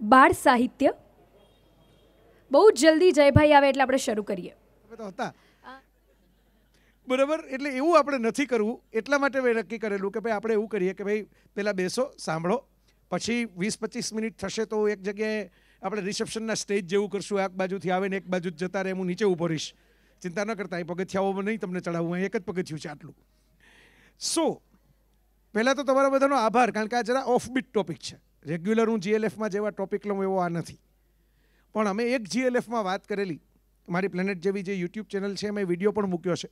બાળ સાહિત્ય. બહુ જલ્દી જયભાઈ આવે એટલે આપણે શરૂ કરીએ. હતા. બરાબર? એટલે એવું આપણે નથી કરવું. એટલા માટે મેં નક્કી કરેલું કે ભાઈ આપણે એવું કરીએ કે ભાઈ પહેલાં બેસો, સાંભળો. પછી વીસ પચીસ મિનિટ થશે તો એક જગ્યાએ આપણે રિસેપ્શનના સ્ટેજ જેવું કરશું. એક બાજુથી આવે ને એક બાજુ જતા રહે, હું નીચે ઊભો રહીશ. ચિંતા ન કરતા એ પગથિયાઓમાં નહીં તમને ચડાવવું એક જ પગથિયું છે આટલું. સો પહેલાં તો તમારા બધાનો આભાર, કારણ કે આ જરા ઓફબીટ ટોપિક છે. રેગ્યુલર હું જીએલએફમાં જેવા ટોપિક લઉં એવો આ નથી. પણ અમે એક જીએલએફમાં વાત કરેલી. મારી પ્લેનેટ જેવી જે યુટ્યુબ ચેનલ છે, એમાં વીડિયો પણ મૂક્યો છે.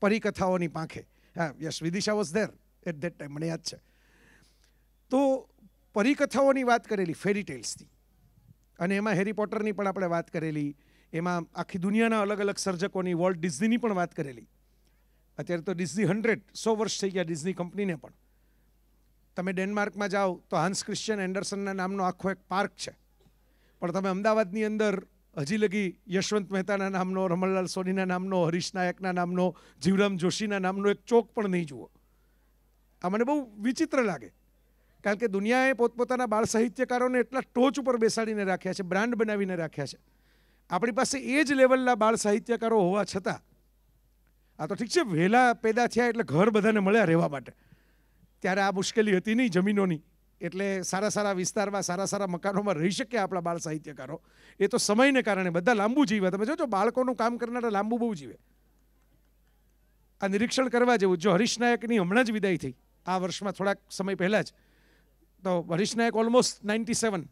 પરિકથાઓની પાંખે. હા, yes, Vidisha was there at that time મને યાદ છે. તો પરિકથાઓની વાત કરેલી ફેરી ટેલ્સની અને એમાં હેરી પોટરની પણ આપણે વાત કરેલી. એમાં આખી દુનિયાના અલગ અલગ સર્જકોની વોલ્ટ ડિઝનીની પણ વાત કરેલી. અત્યારે તો ડિઝની હંડ્રેડ સો વર્ષ થઈ ગયા ડિઝની કંપનીને પણ. તમે ડેનમાર્કમાં જાઓ તો હાન્સ ક્રિશ્ચિયન એન્ડરસનના નામનો આખો એક પાર્ક છે. પણ તમે અમદાવાદની અંદર હજી લગી યશવંત મહેતાના નામનો, રમણલાલ સોનીના નામનો, હરીશ નાયકના નામનો, જીવરામ જોશીના નામનો એક ચોક પણ નહીં જુઓ. આ મને બહુ વિચિત્ર લાગે. કારણ કે દુનિયાએ પોતપોતાના બાળ સાહિત્યકારોને એટલા ટોચ ઉપર બેસાડીને રાખ્યા છે, બ્રાન્ડ બનાવીને રાખ્યા છે. આપણી પાસે એ જ લેવલના બાળ સાહિત્યકારો હોવા છતાં, આ તો ઠીક છે, વહેલા પેદા થયા એટલે ઘર બધાને મળ્યા રહેવા માટે. ત્યારે આ મુશ્કેલી હતી નહીં જમીનોની. એટલે સારા સારા વિસ્તારમાં, સારા સારા મકાનોમાં રહી શક્યા આપણા બાળ સાહિત્યકારો. એ તો સમયને કારણે બધા લાંબુ જીવે. તમે જોજો, બાળકોનું કામ કરનારા લાંબુ બહુ જીવે. આ નિરીક્ષણ કરવા જેવું, જો હરીશ નાયકની હમણાં જ વિદાય થઈ, આ વર્ષમાં થોડાક સમય પહેલાં જ, તો Harish Nayak almost ninety seven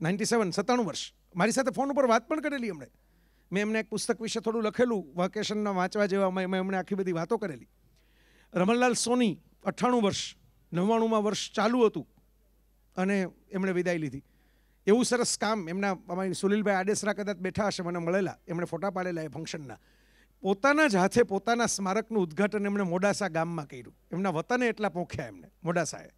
ninety seven સત્તાણું વર્ષ. મારી સાથે ફોન ઉપર વાત પણ કરેલી એમણે. મેં એમને એક પુસ્તક વિશે થોડું લખેલું વેકેશનના વાંચવા જેવામાં એમાં એમણે આખી બધી વાતો કરેલી. રમણલાલ સોની અઠ્ઠાણું વર્ષ, નવ્વાણુંમાં વર્ષ ચાલુ હતું અને એમણે વિદાય લીધી. એવું સરસ કામ એમના અમારી સુનિલભાઈ આડેસરા કદાચ બેઠા હશે, મને મળેલા, એમણે ફોટા પાડેલા એ ફંક્શનના. પોતાના જ હાથે પોતાના સ્મારકનું ઉદ્ઘાટન એમણે મોડાસા ગામમાં કર્યું. એમના વતને એટલા પોખ્યા એમને, મોડાસાએ.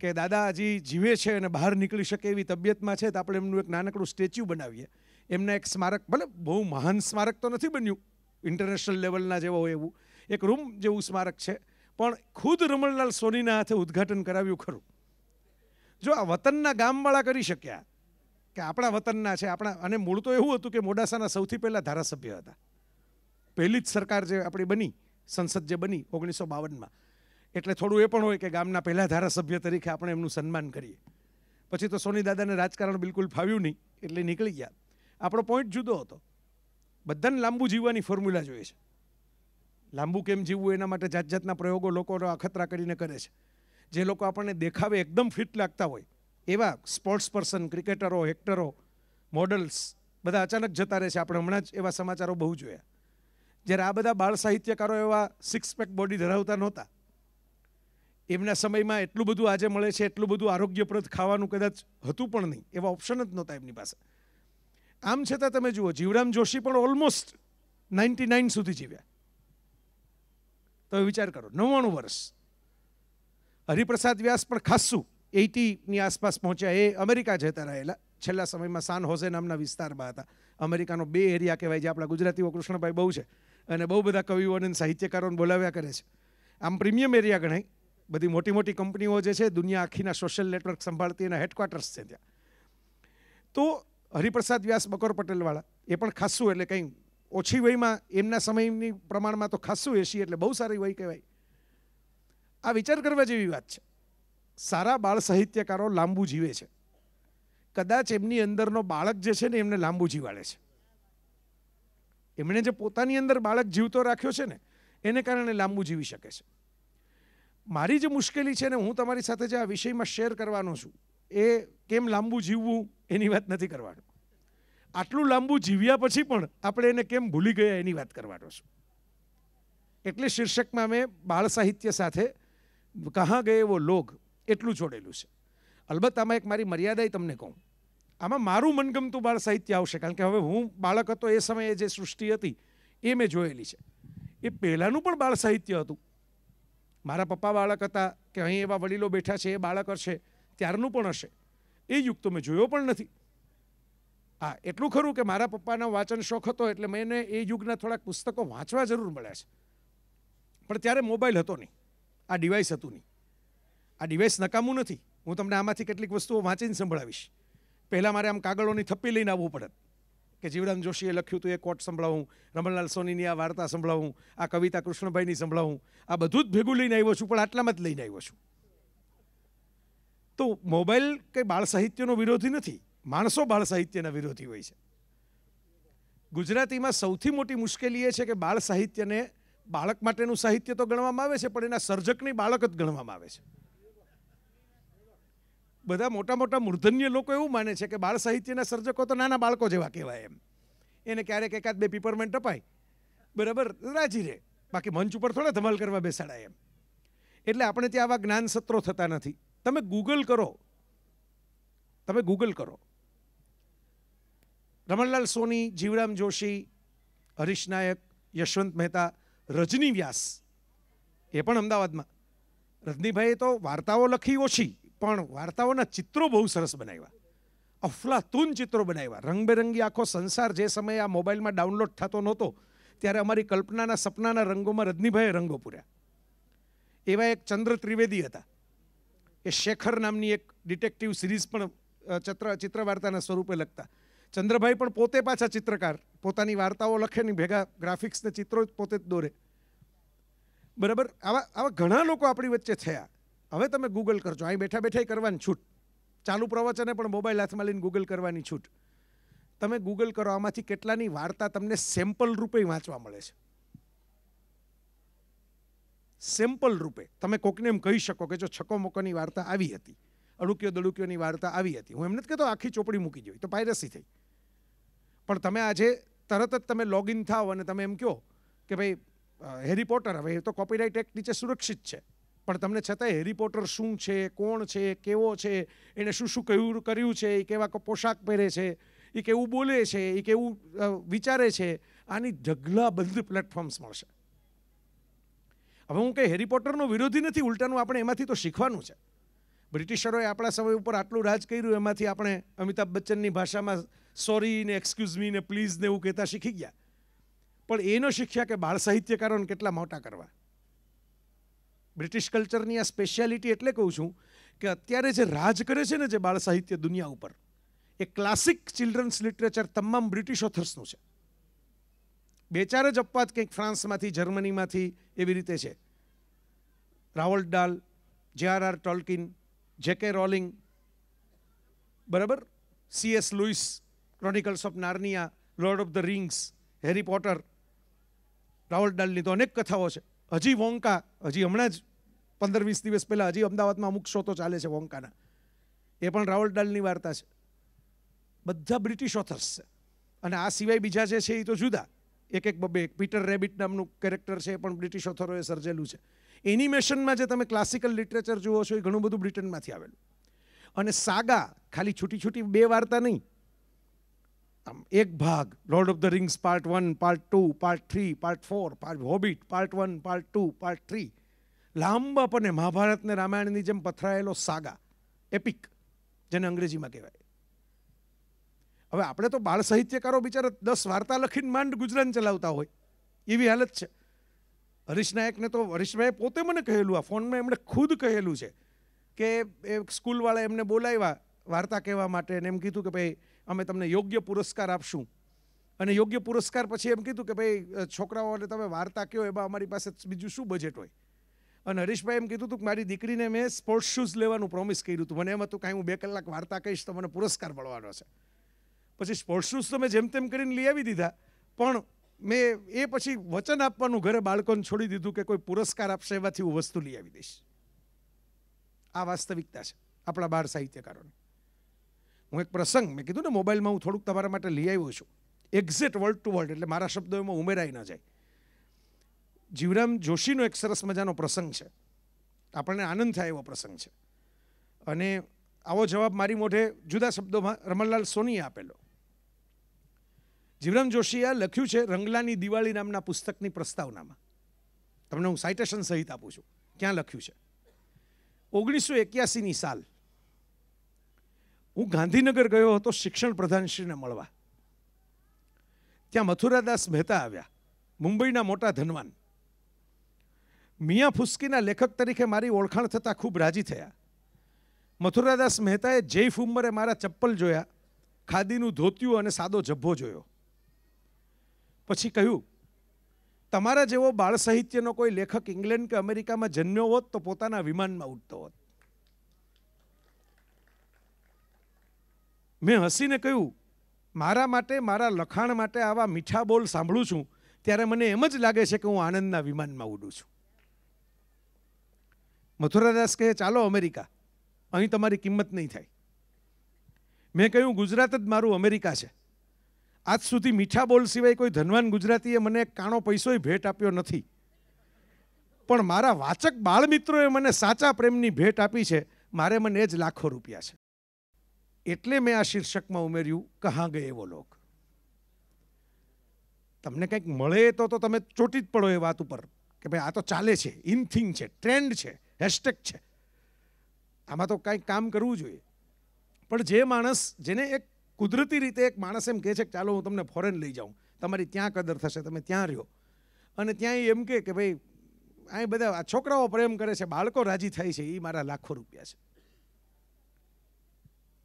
કે દાદા હજી જીવે છે અને બહાર નીકળી શકે એવી તબિયતમાં છે તો આપણે એમનું એક નાનકડું સ્ટેચ્યુ બનાવીએ. એમના એક સ્મારક, ભલે બહુ મહાન સ્મારક તો નથી બન્યું, ઇન્ટરનેશનલ લેવલના જેવો હોય એવું એક રૂમ જેવું સ્મારક છે. પણ ખુદ રમણલાલ સોનીના હાથે ઉદ્ઘાટન કરાવ્યું ખરું. જો આ વતનના ગામવાળા કરી શક્યા કે આપણા વતનના છે, આપણા અને મૂળ તો એવું હતું કે મોડાસાના સૌથી પહેલાં ધારાસભ્ય હતા. પહેલી જ સરકાર જે આપણી બની, સંસદ જે બની ઓગણીસો બાવનમાં. એટલે થોડું એ પણ હોય કે ગામના પહેલાં ધારાસભ્ય તરીકે આપણે એમનું સન્માન કરીએ. પછી તો સોની દાદાને રાજકારણ બિલકુલ ફાવ્યું નહીં, એટલે નીકળી ગયા. આપણો પોઈન્ટ જુદો હતો. બધાને લાંબુ જીવવાની ફોર્મ્યુલા જોઈએ છે. લાંબુ કેમ જીવવું એના માટે જાત જાતના પ્રયોગો લોકો અખતરા કરીને કરે છે. જે લોકો આપણને દેખાવે એકદમ ફિટ લાગતા હોય, એવા સ્પોર્ટ્સ પર્સન ક્રિકેટરો હેક્ટરો મોડલ્સ બધા અચાનક જતા રહે છે. આપણે હમણાં જ એવા સમાચારો બહુ જોયા. જ્યારે આ બધા બાળ સાહિત્યકારો એવા સિક્સ પેક બોડી ધરાવતા નહોતા. એમના સમયમાં એટલું બધું આજે મળે છે, એટલું બધું આરોગ્યપ્રદ ખાવાનું કદાચ હતું પણ નહીં, એવા ઓપ્શન જ નહોતા એમની પાસે. આમ છતાં તમે જુઓ, જીવરામ જોશી પણ ઓલમોસ્ટ નાઇન્ટી નાઇન સુધી જીવ્યા. તમે વિચાર કરો, નવ્વાણું વર્ષ. હરિપ્રસાદ વ્યાસ પણ ખાસ્સું એટીની આસપાસ પહોંચ્યા. એ અમેરિકા જતા રહેલા. છેલ્લા સમયમાં સાન હોઝે નામના વિસ્તારમાં હતા. અમેરિકાનો બે એરિયા કહેવાય, જે આપણા ગુજરાતીઓ કૃષ્ણભાઈ બહુ છે. અને બહુ બધા કવિઓ અને સાહિત્યકારોને બોલાવ્યા કરે છે. આમ પ્રીમિયમ એરિયા ગણાય. બધી મોટી મોટી કંપનીઓ જે છે, દુનિયા આખીના સોશિયલ નેટવર્ક સંભાળતી એના હેડક્વાર્ટર્સ છે ત્યાં. તો હરિપ્રસાદ વ્યાસ, બકોર પટેલવાળા, એ પણ ખાસ્સું એટલે કંઈ ઓછી વયમાં એમના સમયની પ્રમાણમાં તો ખાસું એસી એટલે બહુ સારી વય કહેવાય. આ વિચાર કરવા જેવી વાત છે. સારા બાળ સાહિત્યકારો લાંબુ જીવે છે. કદાચ એમની અંદરનો બાળક જે છે ને એમને લાંબુ જીવાડે છે. એમણે જે પોતાની અંદર બાળક જીવતો રાખ્યો છે ને, એને કારણે લાંબુ જીવી શકે છે. મારી જે મુશ્કેલી છે ને હું તમારી સાથે જે આ વિષયમાં શેર કરવાનો છું, એ કેમ લાંબુ જીવવું એની વાત નથી કરવાનો. આટલું લાંબુ જીવ્યા પછી પણ આપણે એને કેમ ભૂલી ગયા એની વાત કરવાનો છું. એટલે શીર્ષકમાં મેં બાળ સાહિત્ય સાથે કહા ગયે એવો લોગ એટલું જોડેલું છે. અલબત્ત આમાં એક મારી મર્યાદા તમને કહું. આમાં મારું મનગમતું બાળ સાહિત્ય આવશે કારણ કે હવે હું બાળક હતો એ સમયે જે સૃષ્ટિ હતી એ મેં જોયેલી છે. એ પહેલાંનું પણ બાળ સાહિત્ય હતું. મારા પપ્પા બાળક હતા કે અહીં એવા વડીલો બેઠા છે, એ બાળક હશે, ત્યારનું પણ હશે. એ યુગ તો મેં જોયો પણ નથી. હા, એટલું ખરું કે મારા પપ્પાનો વાંચન શોખ હતો એટલે મેં એને એ યુગના થોડાક પુસ્તકો વાંચવા જરૂર મળ્યા છે. પણ ત્યારે મોબાઈલ હતો નહીં. આ ડિવાઇસ હતું નહીં. આ ડિવાઇસ નકામું નથી. હું તમને આમાંથી કેટલીક વસ્તુઓ વાંચીને સંભળાવીશ. પહેલાં મારે આમ કાગળોની થપ્પી લઈને આવવું પડત કે જીવરામ જોશીએ લખ્યું હતું એ કોટ સંભળાવું, રમણલાલ સોનીની આ વાર્તા સંભળાવું, આ કવિતા કૃષ્ણભાઈની સંભળાવું, આ બધું જ ભેગું લઈને આવ્યો છું, પણ આટલામાં જ લઈને આવ્યો છું. તો મોબાઈલ કંઈ બાળ સાહિત્યનો વિરોધી નથી. માણસો બાળ સાહિત્યના વિરોધી હોય છે. ગુજરાતીમાં સૌથી મોટી મુશ્કેલી એ છે કે બાળ સાહિત્યને બાળક માટેનું સાહિત્ય તો ગણવામાં આવે છે, પણ એના સર્જકની બાળક જ ગણવામાં આવે છે. બધા મોટા મોટા મૂર્ધન્ય લોકો એવું માને છે કે બાળ સાહિત્યના સર્જકો તો નાના બાળકો જેવા કહેવાય એમ. એને ક્યારેક એકાદ બે પીપરમેન્ટ અપાય બરાબર? રાજી રહે. બાકી મંચ ઉપર થોડા ધમાલ કરવા બેસાડાય એમ. એટલે આપણે ત્યાં આવા જ્ઞાન સત્રો થતા નથી. તમે ગૂગલ કરો. તમે ગૂગલ કરો. રમણલાલ સોની, જીવરામ જોશી, હરીશ નાયક, યશવંત મહેતા, રજની વ્યાસ, એ પણ અમદાવાદમાં. રજનીભાઈએ તો વાર્તાઓ લખી ઓછી, પણ વાર્તાઓના ચિત્રો બહુ સરસ બનાવ્યા. અફલાતુન ચિત્રો બનાવ્યા. રંગબેરંગી આખો સંસાર જે સમયે આ મોબાઈલમાં ડાઉનલોડ થતો નહોતો, ત્યારે અમારી કલ્પનાના સપનાના રંગોમાં રજનીભાઈએ રંગો પૂર્યા. એવા એક ચંદ્ર ત્રિવેદી હતા. એ શેખર નામની એક ડિટેક્ટિવ સિરીઝ પણ ચિત્ર ચિત્ર વાર્તાના સ્વરૂપે લખતા. ચંદ્રભાઈ પણ પોતે પાછા ચિત્રકાર. પોતાની વાર્તાઓ લખે ને ભેગા ગ્રાફિક્સને ચિત્રો પોતે જ દોરે. બરાબર? આવા આવા ઘણા લોકો આપણી વચ્ચે થયા. હવે તમે ગૂગલ કરજો. અહીં બેઠા બેઠા કરવાની છૂટ. ચાલુ પ્રવચને પણ મોબાઈલ હાથમાં લઈને ગૂગલ કરવાની છૂટ. તમે ગૂગલ કરો, આમાંથી કેટલાની વાર્તા તમને સેમ્પલ રૂપે વાંચવા મળે છે. સેમ્પલ રૂપે. તમે કોકને એમ કહી શકો કે જો છકો મોકોની વાર્તા આવી હતી, અડુક્યો દડુક્યોની વાર્તા આવી હતી. હું એમ નથી કહેતો આખી ચોપડી મૂકી જોઈ તો પાયરસી થઈ. પણ તમે આજે તરત જ તમે લોગિન થાઓ અને તમે એમ કહો કે ભાઈ હેરી પોટર હવે એ તો કોપીરાઇટ એક્ટ નીચે સુરક્ષિત છે. પણ તમને છતાંય હેરી પોટર શું છે, કોણ છે, કેવો છે, એને શું શું કહ્યું કર્યું છે, એ કેવા પોશાક પહેરે છે, એ કેવું બોલે છે, એ કેવું વિચારે છે, આની ઢગલાબંધ પ્લેટફોર્મ્સ મળશે. હવે હું કંઈ હેરી પોટરનો વિરોધી નથી, ઉલટાનું આપણે એમાંથી તો શીખવાનું છે. બ્રિટિશરોએ આપણા સમય ઉપર આટલું રાજ કર્યું, એમાંથી આપણે અમિતાભ બચ્ચનની ભાષામાં સોરી ને એક્સક્યુઝ મી ને પ્લીઝ ને એવું કહેતા શીખી ગયા. પણ એનો શીખ્યા કે બાળ સાહિત્યકારોને કેટલા મોટા કરવા. બ્રિટિશ કલ્ચરની આ સ્પેશિયાલિટી એટલે કહું છું કે અત્યારે જે રાજ કરે છે ને જે બાળ સાહિત્ય દુનિયા ઉપર, એ ક્લાસિક ચિલ્ડ્રન્સ લિટરેચર તમામ બ્રિટિશ ઓથર્સનું છે. બે ચાર જ અપવાદ કંઈક ફ્રાન્સમાંથી, જર્મનીમાંથી એવી રીતે છે. Raval Dal J R R ટોલ્કિન જે કે રોલિંગ બરાબર? CS Lewis chronicles of Narnia lord of the rings Harry Potter Roald ડાલની તો અનેક કથાઓ છે. હજી વોંકા, હજી હમણાં જ પંદર વીસ દિવસ પહેલાં હજી અમદાવાદમાં અમુક શો તો ચાલે છે વોંકાના. એ પણ રાવલ ડાલની વાર્તા છે. બધા બ્રિટિશ ઓથર્સ છે. અને આ સિવાય બીજા જે છે એ તો જુદા. એક એક બબે, એક પીટર રેબિટ નામનું કેરેક્ટર છે એ પણ બ્રિટિશ ઓથરોએ સર્જેલું છે. એનિમેશનમાં જે તમે ક્લાસિકલ લિટરેચર જુઓ છો એ ઘણું બધું બ્રિટનમાંથી આવેલું. અને સાગા, ખાલી છૂટી છૂટી બે વાર્તા નહીં આમ એક ભાગ Lord of the Rings part one part two part three part four part Hobbit part one part two part three લાંબા પણ મહાભારત ને રામાયણની જેમ પથરાયેલો સાગા. એપિક જેને અંગ્રેજીમાં કહેવાય. હવે આપણે તો બાળ સાહિત્યકારો બિચારા દસ વાર્તા લખીને માંડ ગુજરાન ચલાવતા હોય. એવી હાલત છે. હરીશ નાયકને તો હરીશભાઈએ પોતે મને કહેલું, આ ફોનમાં એમણે ખુદ કહેલું છે કે એ સ્કૂલવાળા એમને બોલાવ્યા વાર્તા કહેવા માટે અને એમ કીધું કે ભાઈ અમે તમને યોગ્ય પુરસ્કાર આપશું. અને યોગ્ય પુરસ્કાર પછી એમ કીધું કે ભાઈ છોકરાઓને તમે વાર્તા કહો, એમાં અમારી પાસે બીજું શું બજેટ હોય? અને હરીશભાઈ એમ કીધું હતું કે મારી દીકરીને મેં સ્પોર્ટ્સ શૂઝ લેવાનું પ્રોમિસ કર્યું હતું મને એમ હતું કે હું બે કલાક વાર્તા કહીશ તો મને પુરસ્કાર મળવાનો છે. પછી સ્પોર્ટ્સ શૂઝ તો મેં જેમ તેમ કરીને લઈ આવી દીધા. પણ મેં એ પછી વચન આપવાનું ઘરે બાળકોને છોડી દીધું કે કોઈ પુરસ્કાર આપશે એમાંથી હું વસ્તુ લઈ આવી દઈશ. આ વાસ્તવિકતા છે આપણા બાળ સાહિત્યકારોની. હું એક પ્રસંગ મેં કીધું ને મોબાઈલમાં હું થોડુંક તમારા માટે લઈ આવ્યો છું. એક્ઝેક્ટ વર્ડ ટુ વર્ડ એટલે મારા શબ્દો એમાં ઉમેરાઈ ન જાય. જીવરામ જોશીનો એક સરસ મજાનો પ્રસંગ છે. આપણને આનંદ થાય એવો પ્રસંગ છે. અને આવો જવાબ મારી મોઢે જુદા શબ્દોમાં રમણલાલ સોનીએ આપેલો. જીવરામ જોશીએ લખ્યું છે રંગલાની દિવાળી નામના પુસ્તકની પ્રસ્તાવનામાં. તમને હું સાઇટેશન સહિત આપું છું. ક્યાં લખ્યું છે? ઓગણીસો એક્યાસીની સાલ. હું ગાંધીનગર ગયો હતો, શિક્ષણ પ્રધાનશ્રીને મળવા. ત્યાં મથુરાદાસ મહેતા આવ્યા, મુંબઈના મોટા ધનવાન. મિયા ફુસ્કીના લેખક તરીકે મારી ઓળખાણ થતાં ખૂબ રાજી થયા. મથુરાદાસ મહેતાએ જૈફ ઉંમરે મારા ચપ્પલ જોયા, ખાદીનું ધોતિયું અને સાદો જભ્ભો જોયો. પછી કહ્યું, તમારા જેવો બાળ સાહિત્યનો કોઈ લેખક ઇંગ્લેન્ડ કે અમેરિકામાં જન્મ્યો હોત તો પોતાના વિમાનમાં ઉડતો હોત. મેં હસીને કહ્યું, મારા માટે, મારા લખાણ માટે આવા મીઠા બોલ સાંભળું છું, ત્યારે મને એમ જ લાગે છે કે હું આનંદના વિમાનમાં ઉડું છું. મથુરાદાસ કહે, ચાલો અમેરિકા, અહીં તમારી કિંમત નહીં થાય. મેં કહ્યું, ગુજરાત જ મારું અમેરિકા છે. આજ સુધી મીઠા બોલ સિવાય કોઈ ધનવાન ગુજરાતીએ મને કાણો પૈસોય ભેટ આપ્યો નથી. પણ મારા વાચક બાળમિત્રોએ મને સાચા પ્રેમની ભેટ આપી છે, મારે મને એ જ લાખો રૂપિયા છે. એટલે મેં આ શીર્ષકમાં ઉમેર્યું કહાં ગયે એવો લોક. તમને કંઈક મળે તો તો તમે ચોટી જ પડો એ વાત ઉપર, કે ભાઈ આ તો ચાલે છે ઇન થિંગ છે ટ્રેન્ડ છે હેશટેગ છે. આમાં તો કાંઈક કામ કરવું જોઈએ. પણ જે માણસ, જેને એક કુદરતી રીતે એક માણસ એમ કહે છે કે, ચાલો, હું તમને ફોરેન લઈ જાઉં. તમારી ત્યાં કદર થશે, તમે ત્યાં રહ્યો. અને ત્યાં એમ કે, ભાઈ અહીં બધા આ છોકરાઓ પ્રેમ કરે છે, બાળકો રાજી થાય છે એ મારા લાખો રૂપિયા છે.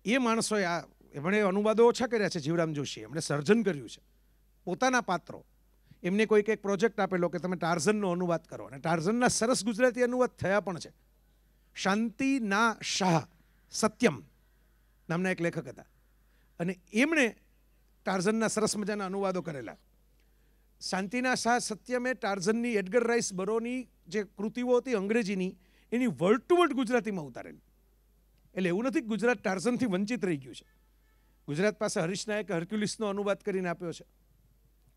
એ માણસોએ આ એમણે અનુવાદો ઓછા કર્યા છે જીવરામ જોશીએ. એમણે સર્જન કર્યું છે. પોતાના પાત્રો. એમને કોઈક એક પ્રોજેક્ટ આપેલો કે તમે ટાર્ઝનનો અનુવાદ કરો. અને ટાર્ઝનના સરસ ગુજરાતી અનુવાદ થયા પણ છે. શાંતિ ના શાહ, સત્યમ નામના એક લેખક હતા. અને એમણે ટાર્ઝનના સરસ મજાના અનુવાદો કરેલા. શાંતિના શાહ, સત્યમે ટાર્ઝનની એડગર રાઇસ બરોની જે કૃતિઓ હતી અંગ્રેજીની, એની વર્ડ ટુ વર્ડ ગુજરાતીમાં ઉતારેલી. એટલે એવું નથી ગુજરાત ટાર્ઝનથી વંચિત રહી ગયું છે. ગુજરાત પાસે હરીશ નાયકે હર્ક્યુલિસનો અનુવાદ કરીને આપ્યો છે.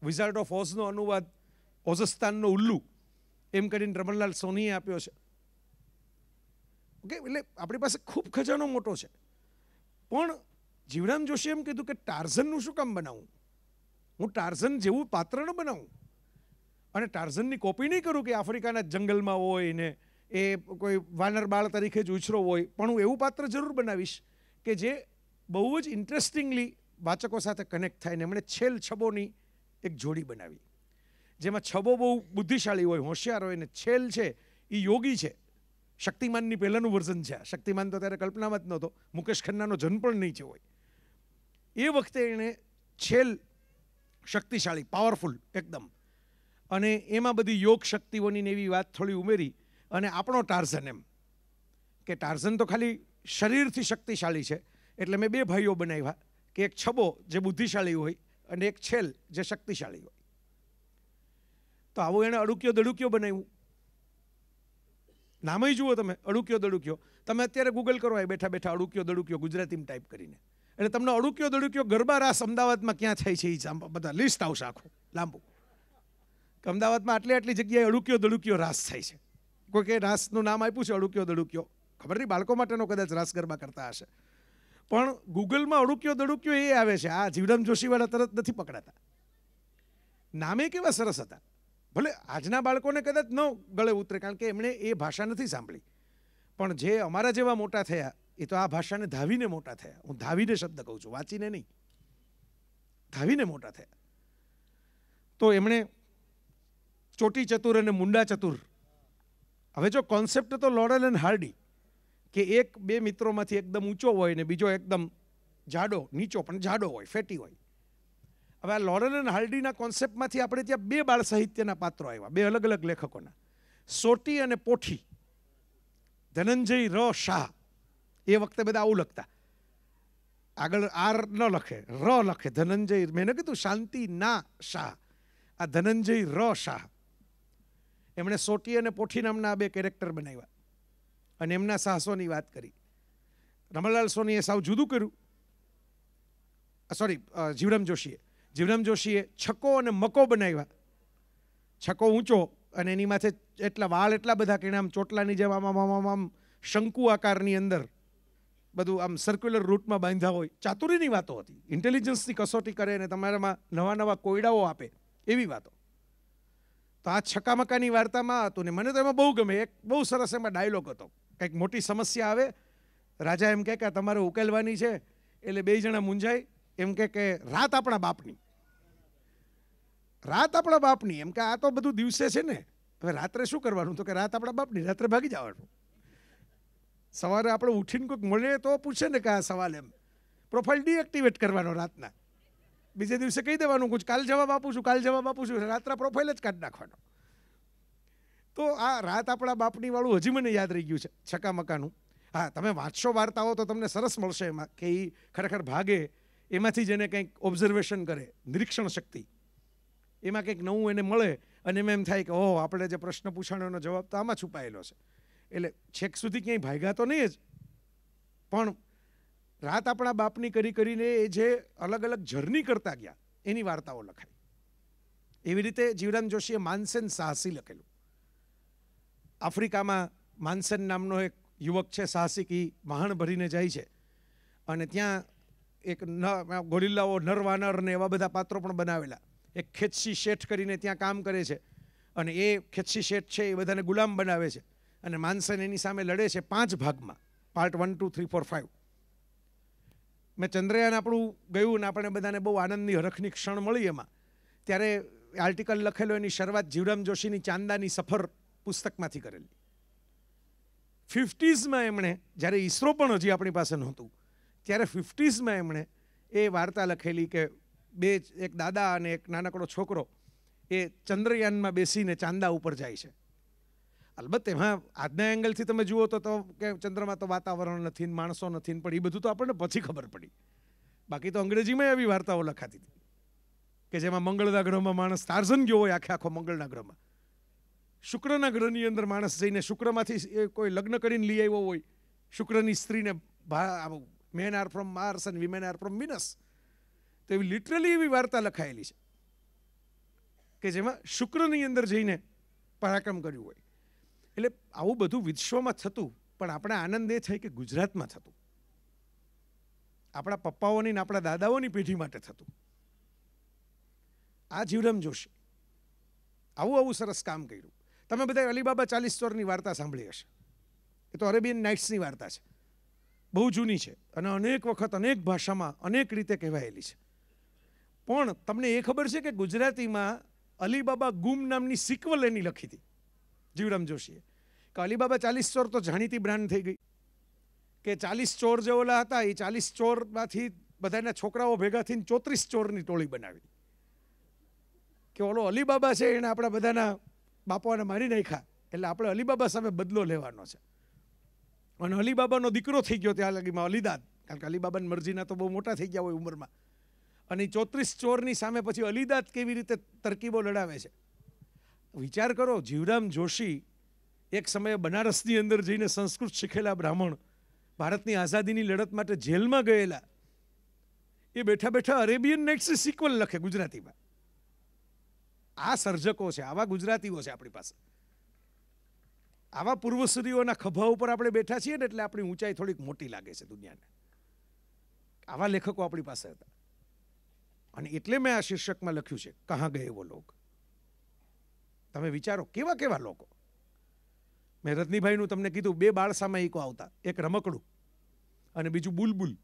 વિઝાર્ડ ઓફ ઓઝનો અનુવાદ, ઓઝસ્તાનનો ઉલ્લુ, એમ કરીને રમણલાલ સોનીએ આપ્યો છે. ઓકે એટલે આપણી પાસે ખૂબ ખજાનો મોટો છે. પણ જીવરામ જોશી એમ કીધું કે ટાર્ઝનનું શું કામ બનાવું? હું ટાર્ઝન જેવું પાત્ર ન બનાવું. અને ટાર્ઝનની કોપી નહીં કરું કે આફ્રિકાના જંગલમાં હોય ને એ કોઈ વાનર બાળ તરીકે જ ઉછરો હોય, પણ હું એવું પાત્ર જરૂર બનાવીશ કે જે બહુ જ ઇન્ટરેસ્ટિંગલી વાચકો સાથે કનેક્ટ થાય ને એમણે છેલ છબોની એક જોડી બનાવી. જેમાં છબો બહુ બુદ્ધિશાળી હોય, હોશિયાર હોય ને છેલ છે એ યોગી છે. શક્તિમાનની પહેલાંનું વર્ઝન છે. શક્તિમાન તો ત્યારે કલ્પનામાં જ નહોતો. મુકેશ ખન્નાનો જન્મ પણ નહીં છે હોય. એ વખતે એણે છેલ શક્તિશાળી પાવરફુલ એકદમ. અને એમાં બધી યોગ શક્તિઓની એવી વાત થોડી ઉમેરી અને આપણો ટાર્ઝન એમ. કે ટાર્ઝન તો ખાલી શરીરથી શક્તિશાળી છે. એટલે મેં બે ભાઈઓ બનાવ્યા, કે એક છબો જે બુદ્ધિશાળી હોય અને એક છેલ જે શક્તિશાળી હોય. તો આવું એણે અડુક્યો દડુક્યો બનાવ્યું. નામય જુઓ તમે, અડુક્યો દડુક્યો. તમે અત્યારે ગૂગલ કરો એ બેઠા બેઠા અડુક્યો દડુક્યો ગુજરાતીમાં ટાઈપ કરીને. એટલે તમને અડુક્યો દડુક્યો ગરબા રાસ અમદાવાદમાં ક્યાં થાય છે એ બધા લિસ્ટ આવશે આખું, લાંબુ. અમદાવાદમાં આટલી આટલી જગ્યાએ અડુક્યો દડુક્યો રાસ થાય છે. કોઈ કે રાસનું નામ આપ્યું છે, અડુક્યો દડુક્યો. ખબર નહીં, બાળકો માટેનો કદાચ રાસ ગરબા કરતા હશે. પણ ગૂગલમાં અડુક્યો દડુક્યો એ આવે છે, આ જીવરામ જોશીવાળા તરત નથી પકડાતા. નામે કેવા સરસ હતા. ભલે આજના બાળકોને કદાચ ન ગળે ઉતરે, કારણ કે એમણે એ ભાષા નથી સાંભળી. પણ જે અમારા જેવા મોટા થયા, એ તો આ ભાષાને ધાવીને મોટા થયા. હું ધાવીને શબ્દ કહું છું, વાંચીને નહીં. ધાવીને મોટા થયા. તો એમણે ચોટી ચતુર અને મુંડા ચતુર હવે જો કોન્સેપ્ટ તો લોરેલ એન્ડ હાર્ડી કે એક બે મિત્રોમાંથી એકદમ ઊંચો હોય ને બીજો એકદમ જાડો, નીચો પણ જાડો હોય, ફેટી હોય. હવે આ લોરેલ એન્ડ હાર્ડીના કોન્સેપ્ટમાંથી આપણે ત્યાં બે બાળ સાહિત્યના પાત્રો આવ્યા, બે અલગ અલગ લેખકોના. સોટી અને પોઠી, ધનંજય ર શાહ, એ વખતે બધા આવું લખતા. આગળ આર ન લખે, ર લખે, ધનંજય, મેં કીધું શાંતિ ના શાહ. આ ધનંજય ર શાહ. એમણે સોટી અને પોઠી નામના બે કેરેક્ટર બનાવ્યા. અને એમના સાહસોની વાત કરી. રમણલાલ સોનીએ સાવ જુદું કર્યું. સોરી જીવરામ જોશીએ. જીવરામ જોશીએ છકો અને મકો બનાવ્યા. છકો ઊંચો અને એની માથે એટલા વાળ એટલા બધા કે આમ ચોટલાની જેમ આમ આમ આમ આમ શંકુ આકારની અંદર બધું આમ સર્ક્યુલર રૂટમાં બાંધ્યા હોય. ચાતુરીની વાતો હતી. ઇન્ટેલિજન્સની કસોટી કરે અને તમારામાં નવા નવા કોયડાઓ આપે એવી વાતો. તો આ છકામકાની વાર્તામાં હતું ને મને તો એમાં બહુ ગમે. એક બહુ સરસ એમાં ડાયલોગ હતો. કંઈક મોટી સમસ્યા આવે. રાજા એમ કહે કે તમારે ઉકેલવાની છે, એટલે બે જણા મૂંઝાય. એમ કહે કે રાત આપણા બાપની. રાત આપણા બાપની. એમ કે આ તો બધું દિવસે છે ને. હવે રાત્રે શું કરવાનું? તો કે રાત આપણા બાપની, રાત્રે ભાગી જવાનું. સવારે આપણે ઉઠીને કોઈક મળે તો પૂછે ને કે આ સવાલ એમ. પ્રોફાઇલ ડીએક્ટિવેટ કરવાનો રાતના. બીજે દિવસે કહી દેવાનું કુછ કાલ જવાબ આપું છું, કાલ જવાબ આપું છું રાત્રા પ્રોફાઇલ જ કાઢી નાખવાનો. તો આ રાત આપણા બાપની વાળું હજી મને યાદ રહી ગયું છે છકા મકાનું. હા, તમે વાંચશો વાર્તાઓ તો તમને સરસ મળશે એમાં કે એ ખરેખર ભાગે, એમાંથી જેને કંઈક ઓબ્ઝર્વેશન કરે, નિરીક્ષણ શક્તિ. એમાં કંઈક નવું એને મળે અને એમ એમ થાય કે, ઓહ, આપણે જે પ્રશ્ન પૂછાણો એનો જવાબ તો આમાં છુપાયેલો છે. એટલે છેક સુધી ક્યાંય ભાગ્યા તો નહીં જ. પણ રાત આપણા બાપની કરી કરીને એ જે અલગ અલગ જર્ની કરતા ગયા, એની વાર્તાઓ લખાઈ. એવી રીતે જીવરામ જોશીએ માનસેન સાહસી લખેલું. આફ્રિકામાં માનસેન નામનો એક યુવક છે સાહસિક એ વહાણ ભરીને જાય છે. અને ત્યાં એક ન, ગોરિલ્લાઓ નર વાનર ને એવા બધા પાત્રો પણ બનાવેલા. એક ખેતસી શેઠ કરીને ત્યાં કામ કરે છે. અને એ ખેતસી શેઠ છે એ બધાને ગુલામ બનાવે છે. અને માનસેન એની સામે લડે છે પાંચ ભાગમાં. Part one, two, three, four five મેં ચંદ્રયાન આપણું ગયું ને આપણે બધાને બહુ આનંદની, હરખની ક્ષણ મળી એમાં. ત્યારે આર્ટિકલ લખેલો એની શરૂઆત જીવરામ જોશીની ચાંદાની સફર પુસ્તકમાંથી કરેલી. ફિફ્ટીઝમાં એમણે, જ્યારે ઈસરો પણ હજી આપણી પાસે નહોતું, ત્યારે ફિફ્ટીઝમાં એમણે એ વાર્તા લખેલી કે બે એક દાદા અને એક નાનકડો છોકરો એ ચંદ્રયાનમાં બેસીને ચાંદા ઉપર જાય છે. અલબત્ત એમાં આજના એંગલથી તમે જુઓ તો કે ચંદ્રમાં તો વાતાવરણ નથી ને માણસો નથી ને પણ એ બધું તો આપણને પછી ખબર પડી. બાકી તો અંગ્રેજીમાં એવી વાર્તાઓ લખાતી હતી કે જેમાં મંગળના ગ્રહમાં માણસ તારઝન ગયો હોય આખે આખો મંગળના ગ્રહમાં. શુક્રના ગ્રહની અંદર માણસ જઈને શુક્રમાંથી કોઈ લગ્ન કરીને લઈ આવ્યો હોય, શુક્રની સ્ત્રીને મેન આર ફ્રોમ માર્સ અને વિમેન આર ફ્રોમ વિનસ તો એવી લિટરલી એવી વાર્તા લખાયેલી છે કે જેમાં શુક્રની અંદર જઈને પરાક્રમ કર્યું હોય. એટલે આવું બધું વિશ્વમાં થતું, પણ આપણે આનંદ એ થાય કે ગુજરાતમાં થતું. આપણા પપ્પાઓની ને આપણા દાદાઓની પેઢી માટે થતું. આ જીવરામ જોશી. આવું આવું સરસ કામ કર્યું. તમે બધા અલીબાબા ચાલીસ ચોરની વાર્તા સાંભળી હશે. એ તો અરેબિયન નાઇટ્સની વાર્તા છે. બહુ જૂની છે અને અનેક વખત અનેક ભાષામાં અનેક રીતે કહેવાયેલી છે. પણ તમને એ ખબર છે કે ગુજરાતીમાં અલીબાબા ગુમ નામની સિક્વલ એની લખી હતી. જીવરામ જોશીએ. કે અલીબાબા ચાલીસ ચોર તો જાણીતી બ્રાન્ડ થઈ ગઈ. કે ચાલીસ ચોર જે ઓલા હતા એ ચાલીસ ચોરમાંથી બધાના છોકરાઓ ભેગા થઈને ચોત્રીસ ચોરની ટોળી બનાવી. કે ઓલો અલીબાબા છે, એને આપણા બધાના બાપાને મારી નાખ્યા. એટલે આપણે અલીબાબા સામે બદલો લેવાનો છે. અને અલીબાબાનો દીકરો થઈ ગયો ત્યાં લગીમાં અલીદાદ. કારણ કે અલીબાબાની મરજીના તો બહુ મોટા થઈ ગયા હોય ઉંમરમાં. અને ચોત્રીસ ચોરની સામે પછી અલીદાદ કેવી રીતે તરકીબો લડાવે છે? વિચાર કરો, જીવરામ જોશી એક સમયે બનારસની અંદર જઈને સંસ્કૃત શીખેલા બ્રાહ્મણ, ભારતની આઝાદીની લડત માટે જેલમાં ગયેલા. એ બેઠા બેઠા અરેબિયન નાઇટ્સની સિક્વલ લખે ગુજરાતીમાં. આ સર્જકો છે, આવા ગુજરાતીઓ છે આપણી પાસે. આવા પૂર્વસૂરીઓના ખભા ઉપર આપણે બેઠા છીએ ને એટલે આપણી ઊંચાઈ થોડીક મોટી લાગે છે દુનિયાને. આવા લેખકો આપણી પાસે હતા. અને એટલે મેં આ શીર્ષકમાં લખ્યું છે, કહા ગયે વો લોક તમે વિચારો, કેવા કેવા લોકો? મેં રજનીભાઈનું તમને કીધું, બે બાળ સામાયિકો આવતા, એક રમકડું અને બીજું બુલબુલ.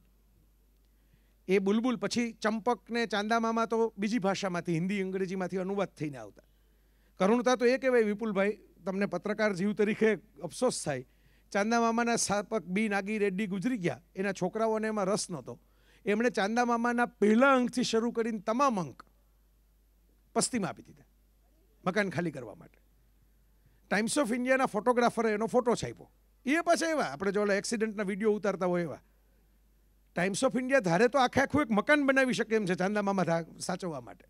એ બુલબુલ પછી ચંપક ને ચાંદામામા તો બીજી ભાષામાંથી, હિન્દી અંગ્રેજીમાંથી અનુવાદ થઈને આવતા. કરુણતા તો એ કહેવાય, વિપુલભાઈ, તમને પત્રકાર જીવ તરીકે અફસોસ થાય. ચાંદામામાના સ્થાપક બી, નાગી, રેડ્ડી ગુજરી ગયા. એના છોકરાઓને એમાં રસ નહોતો. એમણે ચાંદામામાના પહેલા અંકથી શરૂ કરીને તમામ અંક પસ્તીમાં આપી દીધા. મકાન ખાલી કરવા માટે. ટાઈમ્સ ઓફ ઇન્ડિયાના ફોટોગ્રાફરે એનો ફોટો છાપ્યો એ પાછા એવા આપણે જો એક્સિડન્ટના વીડિયો ઉતારતા હોય એવા. ટાઈમ્સ ઓફ ઇન્ડિયા ધારે તો આખે આખું એક મકાન બનાવી શકે એમ છે ચાંદામામા સાચવવા માટે.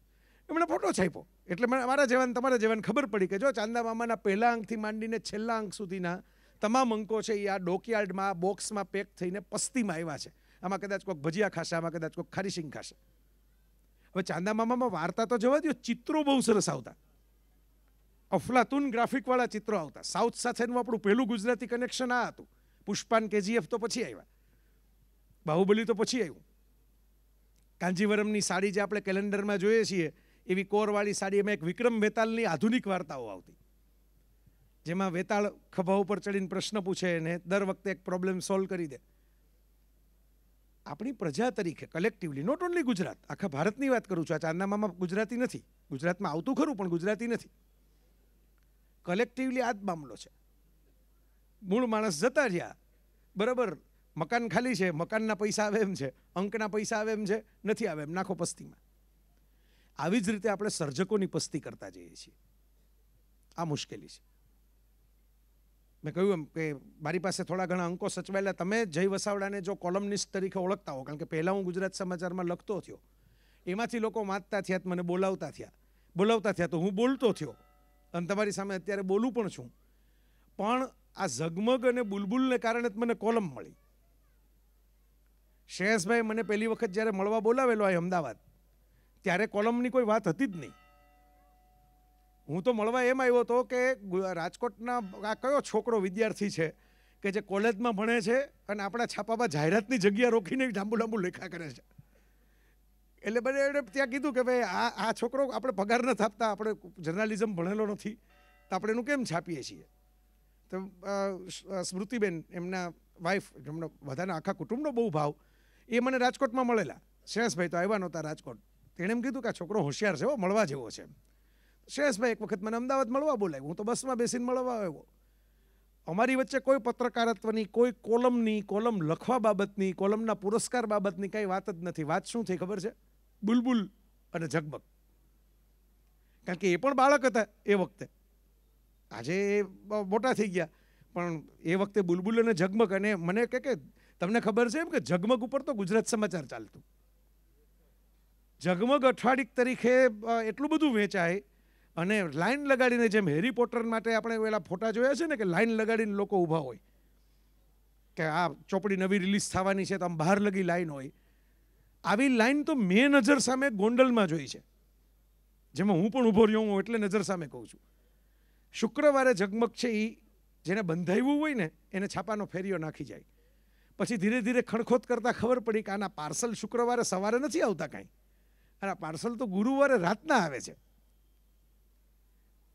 એમણે ફોટો છાપ્યો એટલે મને મારા જેવાને, તમારા જેવાને ખબર પડી કે જો ચાંદામામાના પહેલા અંકથી માંડીને છેલ્લા અંક સુધીના તમામ અંકો છે એ આ ડોકયાર્ડમાં બોક્સમાં પેક થઈને પસ્તીમાં આવ્યા છે. આમાં કદાચ કોઈક ભજીયા ખાશે, આમાં કદાચ કોઈક ખારીસિંગ ખાશે. હવે ચાંદામામામાં વાર્તા તો જવા દો ચિત્રો બહુ સરસ આવતા. અફલાતુન ગ્રાફિકવાળા ચિત્રો આવતા. સાઉથ સાથેનું આપણું પહેલું ગુજરાતી કનેક્શન આ હતું. પુષ્પાન કેજીએફ તો પછી આવ્યા. બાહુબલી તો પછી આવ્યું. કાંજીવરમની સાડી જે આપણે કેલેન્ડરમાં જોઈએ છીએ, એવી કોરવાળી સાડી એમાં એક વિક્રમ વેતાલની આધુનિક વાર્તાઓ આવતી. જેમાં વેતાળ ખભા ઉપર ચડીને પ્રશ્ન પૂછે અને દર વખતે એક પ્રોબ્લેમ સોલ્વ કરી દે. આપણી પ્રજા તરીકે કલેક્ટિવલી નોટ ઓનલી ગુજરાત, આખા ભારતની વાત કરું છું, આ ચાંદનામામાં ગુજરાતી નથી. ગુજરાતમાં આવતું ખરું, પણ ગુજરાતી નથી. કલેક્ટિવલી આ જ મામલો છે. મૂળ માણસ જતા રહ્યા. બરાબર? મકાન ખાલી છે, મકાનના પૈસા આવે એમ છે, અંકના પૈસા આવે એમ છે, નથી આવે એમ, નાખો પસ્તીમાં. આવી જ રીતે આપણે સર્જકોની પસ્તી કરતા જઈએ છીએ. આ મુશ્કેલી છે. મેં કહ્યું એમ કે મારી પાસે થોડા ઘણા અંકો સચવાયેલા. તમે જય વસાવડાને જો કોલમનિસ્ટ તરીકે ઓળખતા હો, કારણ કે પહેલાં હું ગુજરાત સમાચારમાં લખતો થયો. એમાંથી લોકો વાંચતા થયા, મને બોલાવતા થયા. બોલાવતા થયા તો હું બોલતો થયો. અને તમારી સામે અત્યારે બોલું પણ છું. પણ આ ઝગમગ અને બુલબુલને કારણે જ મને કોલમ મળી. શ્રેયસભાઈ મને પહેલી વખત જ્યારે મળવા બોલાવેલો આ અમદાવાદ, ત્યારે કોલમની કોઈ વાત હતી જ નહીં. હું તો મળવા એમ આવ્યો હતો કે રાજકોટના આ કયો છોકરો વિદ્યાર્થી છે કે જે કોલેજમાં ભણે છે અને આપણા છાપામાં જાહેરાતની જગ્યા રોકીને લાંબુ લાંબુ લેખા કરે છે. એટલે બધે એણે ત્યાં કીધું કે ભાઈ, આ આ છોકરો આપણે પગાર નથી આપતા, આપણે જર્નાલિઝમ ભણેલો નથી, તો આપણે એનું કેમ છાપીએ છીએ? તો સ્મૃતિબેન એમના વાઈફ એમનો બધાના આખા કુટુંબનો બહુ ભાવ, એ મને રાજકોટમાં મળેલા. શ્રેયસભાઈ તો આવ્યા નહોતા રાજકોટ. તેણે એમ કીધું કે આ છોકરો હોશિયાર છે મળવા જેવો છે શ્રેયસભાઈ એક વખત મને અમદાવાદ મળવા બોલાવ્યો હું તો બસમાં બેસીને મળવા આવ્યો. અમારી વચ્ચે કોઈ પત્રકારત્વની, કોઈ કોલમની, કોલમ લખવા બાબતની, કોલમના પુરસ્કાર બાબતની કાંઈ વાત જ નથી. વાત શું થઈ ખબર છે? બુલબુલ અને ઝગમગ. કારણ કે એ પણ બાળક હતા એ વખતે. આજે એ મોટા થઈ ગયા. પણ એ વખતે બુલબુલ અને ઝગમગ અને મને કે કે તમને ખબર છે એમ કે ઝગમગ ઉપર તો ગુજરાત સમાચાર ચાલતું. ઝગમગ અઠવાડિક તરીકે એટલું બધું વેચાય અને લાઈન લગાડીને જેમ હેરી પોટર માટે આપણે પેલા ફોટા જોયા છે ને કે લાઈન લગાડીને લોકો ઊભા હોય. કે આ ચોપડી નવી રિલીઝ થવાની છે તો આમ બહાર લગી લાઈન હોય. આવી લાઈન તો મેં નજર સામે ગોંડલમાં જોઈ છે. જેમાં હું પણ ઊભો રહ્યો હું એટલે નજર સામે કહું છું. શુક્રવારે ઝગમગ છે એ જેને બંધાવ્યું હોય ને, એને છાપાનો ફેરિયો નાખી જાય. પછી ધીરે ધીરે ખણખોત કરતાં ખબર પડી કે આના પાર્સલ શુક્રવારે સવારે નથી આવતા કાંઈ. અને આ પાર્સલ તો ગુરુવારે રાતના આવે છે.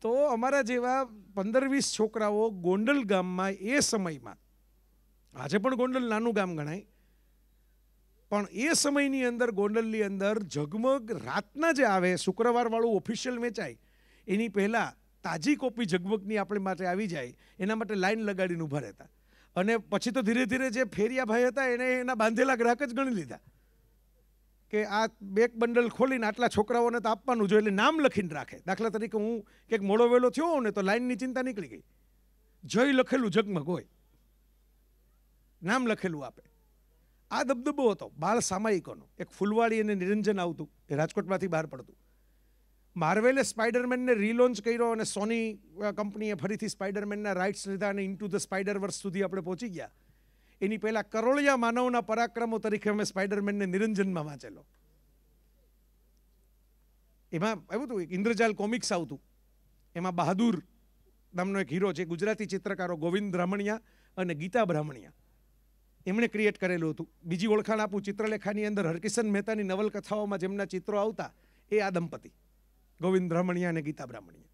તો અમારા જેવા પંદર વીસ છોકરાઓ ગોંડલ ગામમાં એ સમયમાં, આજે પણ ગોંડલ નાનું ગામ ગણાય પણ એ સમયની અંદર, ગોંડલની અંદર ઝગમગ રાતના જે આવે, શુક્રવારવાળું ઓફિશિયલ વેચાય, એની પહેલાં તાજી કોપી ઝગમગની આપણે માટે આવી જાય, એના માટે લાઈન લગાડીને ઊભા રહેતા. અને પછી તો ધીરે ધીરે જે ફેરિયા ભાઈ હતા, એને એના બાંધેલા ગ્રાહક જ ગણી લીધા. કે આ બેક બંડલ ખોલીને આટલા છોકરાઓને તો આપવાનું જોઈએ, એટલે નામ લખીને રાખે. દાખલા તરીકે હું કંઈક મોડો વહેલો થયો હોઉં ને, તો લાઈનની ચિંતા નીકળી ગઈ. જય લખેલું ઝગમગ હોય. નામ લખેલું આપે. આ દબદબો હતો, બાળ સામાયિકોનો. એક ફૂલવાળી અને નિરંજન આવતું, એ રાજકોટમાંથી બહાર પડતું. માર્વેલે સ્પાઈડરમેનને રીલોન્ચ કર્યો અને સોની કંપનીએ ફરીથી સ્પાઈડરમેનના રાઇટ્સ લીધા અને ઇન્ટુ ધ સ્પાઈડર વર્ષ સુધી આપણે પહોંચી ગયા. એની પહેલાં કરોળિયા માનવના પરાક્રમો તરીકે અમે સ્પાઈડરમેનને નિરંજનમાં વાંચેલો. એમાં એવું હતું, એક ઇન્દ્રજાલ કોમિક્સ આવતું. એમાં બહાદુર નામનો એક હીરો છે, ગુજરાતી ચિત્રકારો ગોવિંદ બ્રાહ્મણિયા અને ગીતા બ્રાહ્મણિયા. એમણે ક્રિએટ કરેલું હતું. બીજી ઓળખાણ આપું, ચિત્રલેખાની અંદર હરકિશન મહેતાની નવલકથાઓમાં જેમના ચિત્રો આવતા, એ આ દંપતી, ગોવિંદ બ્રાહ્મણિયા અને ગીતા બ્રાહ્મણિયા.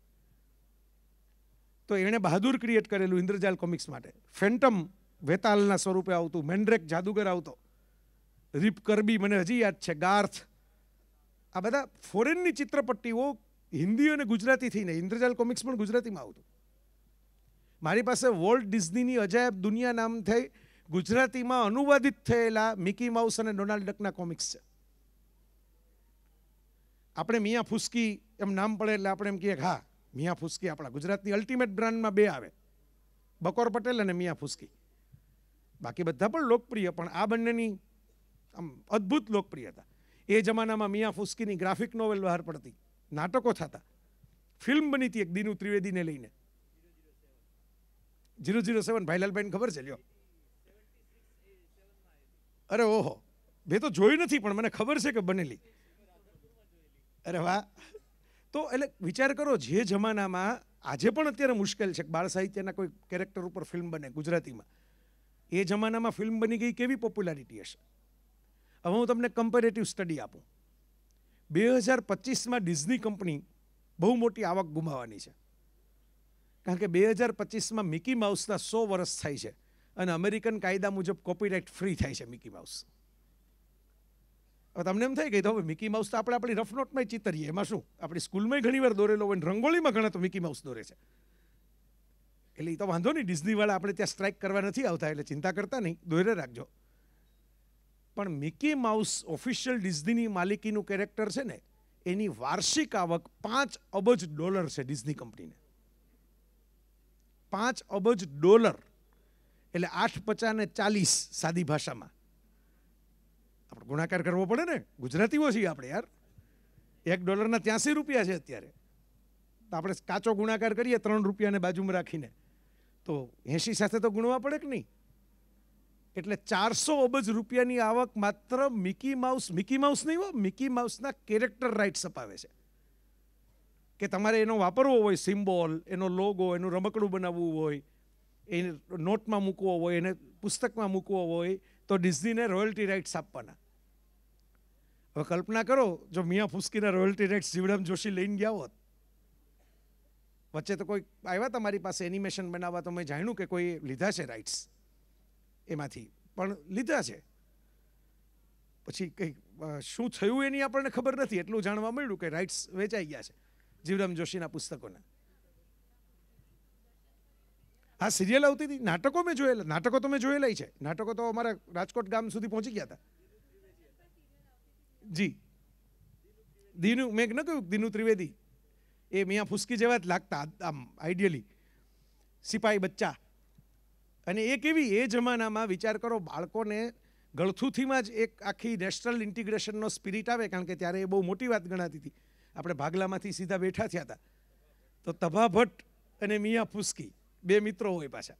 તો એણે બહાદુર ક્રિએટ કરેલું ઇન્દ્રજાલ કોમિક્સ માટે. ફેન્ટમ વેતાલના સ્વરૂપે આવતું, મેન્ડ્રેક જાદુગર આવતો, રીપ કરબી, મને હજી યાદ છે, ગાર્થ. આ બધા ફોરેનની ચિત્રપટ્ટીઓ હિન્દી અને ગુજરાતી થઈને, ઇન્દ્રજાલ કોમિક્સ પણ ગુજરાતીમાં આવતું. મારી પાસે વોલ્ટ ડિઝનીની અજાયબ દુનિયા નામ થઈ ગુજરાતીમાં અનુવાદિત થયેલા મિકી માઉસ અને ડોનાલ્ડ ડકના કોમિક્સ છે. આપણે મિયા ફુસ્કી એમ નામ પડે એટલે આપણે એમ કહીએ હા, મિયા ફુસ્કી આપણા ગુજરાતની અલ્ટિમેટ બ્રાન્ડમાં બે આવે. બકોર પટેલ અને મિયા ફુસ્કી. બાકી બધા પણ લોકપ્રિય, પણ આ બંનેની આમ અદ્ભુત લોકપ્રિયતા. એ જમાનામાં મિયા ફુસ્કીની ગ્રાફિક નોવેલ બહાર પડતી. નાટકો થતા. ફિલ્મ બની હતી એક દિનુ ત્રિવેદીને લઈને. Zero zero seven. ભાઈલાલભાઈને ખબર છે? લ્યો. અરે ઓહો, મેં તો જોઈ નથી, પણ મને ખબર છે કે બનેલી. અરે વાહ. તો એટલે વિચાર કરો, જે જમાનામાં આજે પણ અત્યારે મુશ્કેલ છે બાળ સાહિત્યના કોઈ કેરેક્ટર ઉપર ફિલ્મ બને ગુજરાતીમાં, એ જમાનામાં ફિલ્મ બની ગઈ કેવી પોપ્યુલારિટી હશે? હવે હું તમને કમ્પેરેટિવ સ્ટડી આપું. બે હજાર પચીસમાં ડિઝની કંપની બહુ મોટી આવક ગુમાવવાની છે. કારણ કે બે હજાર પચીસમાં મિકી માઉસના સો વર્ષ થાય છે. અને અમેરિકન કાયદા મુજબ કોપીરાઇટ ફ્રી થાય છે મિકી માઉસ હવે તમને એમ થાય કે તો હવે મિકી માઉસ તો આપણે આપણી રફનોટમાં ચિતરીએ. એમાં શું? આપણી સ્કૂલમાં ઘણી વાર દોરેલો હોય રંગોળીમાં ઘણા તો મિકી માઉસ દોરે છે. એટલે એ તો વાંધો નહીં ડિઝનીવાળા આપણે ત્યાં સ્ટ્રાઇક કરવા નથી આવતા, એટલે ચિંતા કરતા નહીં. દોરે રાખજો. પણ મિકી માઉસ ઓફિશિયલ ડિઝનીની માલિકીનું કેરેક્ટર છે ને, એની વાર્ષિક આવક પાંચ અબજ ડોલર છે ડિઝની કંપનીને પાંચ અબજ ડોલર. એટલે આઠ પચાને ચાલીસ સાદી ભાષામાં. આપણે ગુણાકાર કરવો પડે ને. ગુજરાતીઓ છીએ આપણે યાર. એક ડોલરના ત્યાંસી રૂપિયા છે અત્યારે. તો આપણે કાચો ગુણાકાર કરીએ ત્રણ રૂપિયાને બાજુમાં રાખીને. તો એંશી સાથે તો ગુણવા પડે કે નહીં? એટલે ચારસો અબજ રૂપિયાની આવક માત્ર મિકી માઉસ મિકી માઉસ નહીં હોય મિકી માઉસના કેરેક્ટર રાઇટ્સ અપાવે છે. કે તમારે એનો વાપરવો હોય સિમ્બોલ, એનો લોગો, એનું રમકડું બનાવવું હોય એને નોટમાં મૂકવો હોય, એને પુસ્તકમાં મૂકવો હોય, તો ડિઝનીને રોયલ્ટી રાઇટ્સ આપવાના. હવે કલ્પના કરો, જો મિયા ફુસ્કીના રોયલ્ટી રાઇટ્સ જીવરામ જોશી લઈને ગયા હોત. વચ્ચે તો કોઈ આવ્યા તમારી પાસે એનિમેશન બનાવવા, તો મેં જાણ્યું કે કોઈ લીધા છે રાઇટ્સ એમાંથી. પણ લીધા છે. પછી કંઈક શું થયું એની આપણને ખબર નથી. એટલું જાણવા મળ્યું કે રાઇટ્સ વેચાઈ ગયા છે જીવરામ જોશીના પુસ્તકોના. હા સિરિયલ આવતી હતી. નાટકો મેં જોયેલા. નાટકો તો મેં જોયેલા છે. નાટકો તો અમારા રાજકોટ ગામ સુધી પહોંચી ગયા હતા. જી. દીનુ, મેં ન કહ્યું, દીનુ ત્રિવેદી. એ મિયા ફુસકી જેવા જ લાગતા, આમ આઈડિયલી સિપાહી બચ્ચા. અને એ કેવી એ જમાનામાં વિચાર કરો, બાળકોને ગળથુથીમાં જ એક આખી નેશનલ ઇન્ટિગ્રેશનનો સ્પિરિટ આવે, કારણ કે ત્યારે એ બહુ મોટી વાત ગણાતી હતી. આપણે ભાગલામાંથી સીધા બેઠા થયા હતા. તો તભા ભટ્ટ અને મિયા ફુસકી. બે મિત્રો હોય પાછા.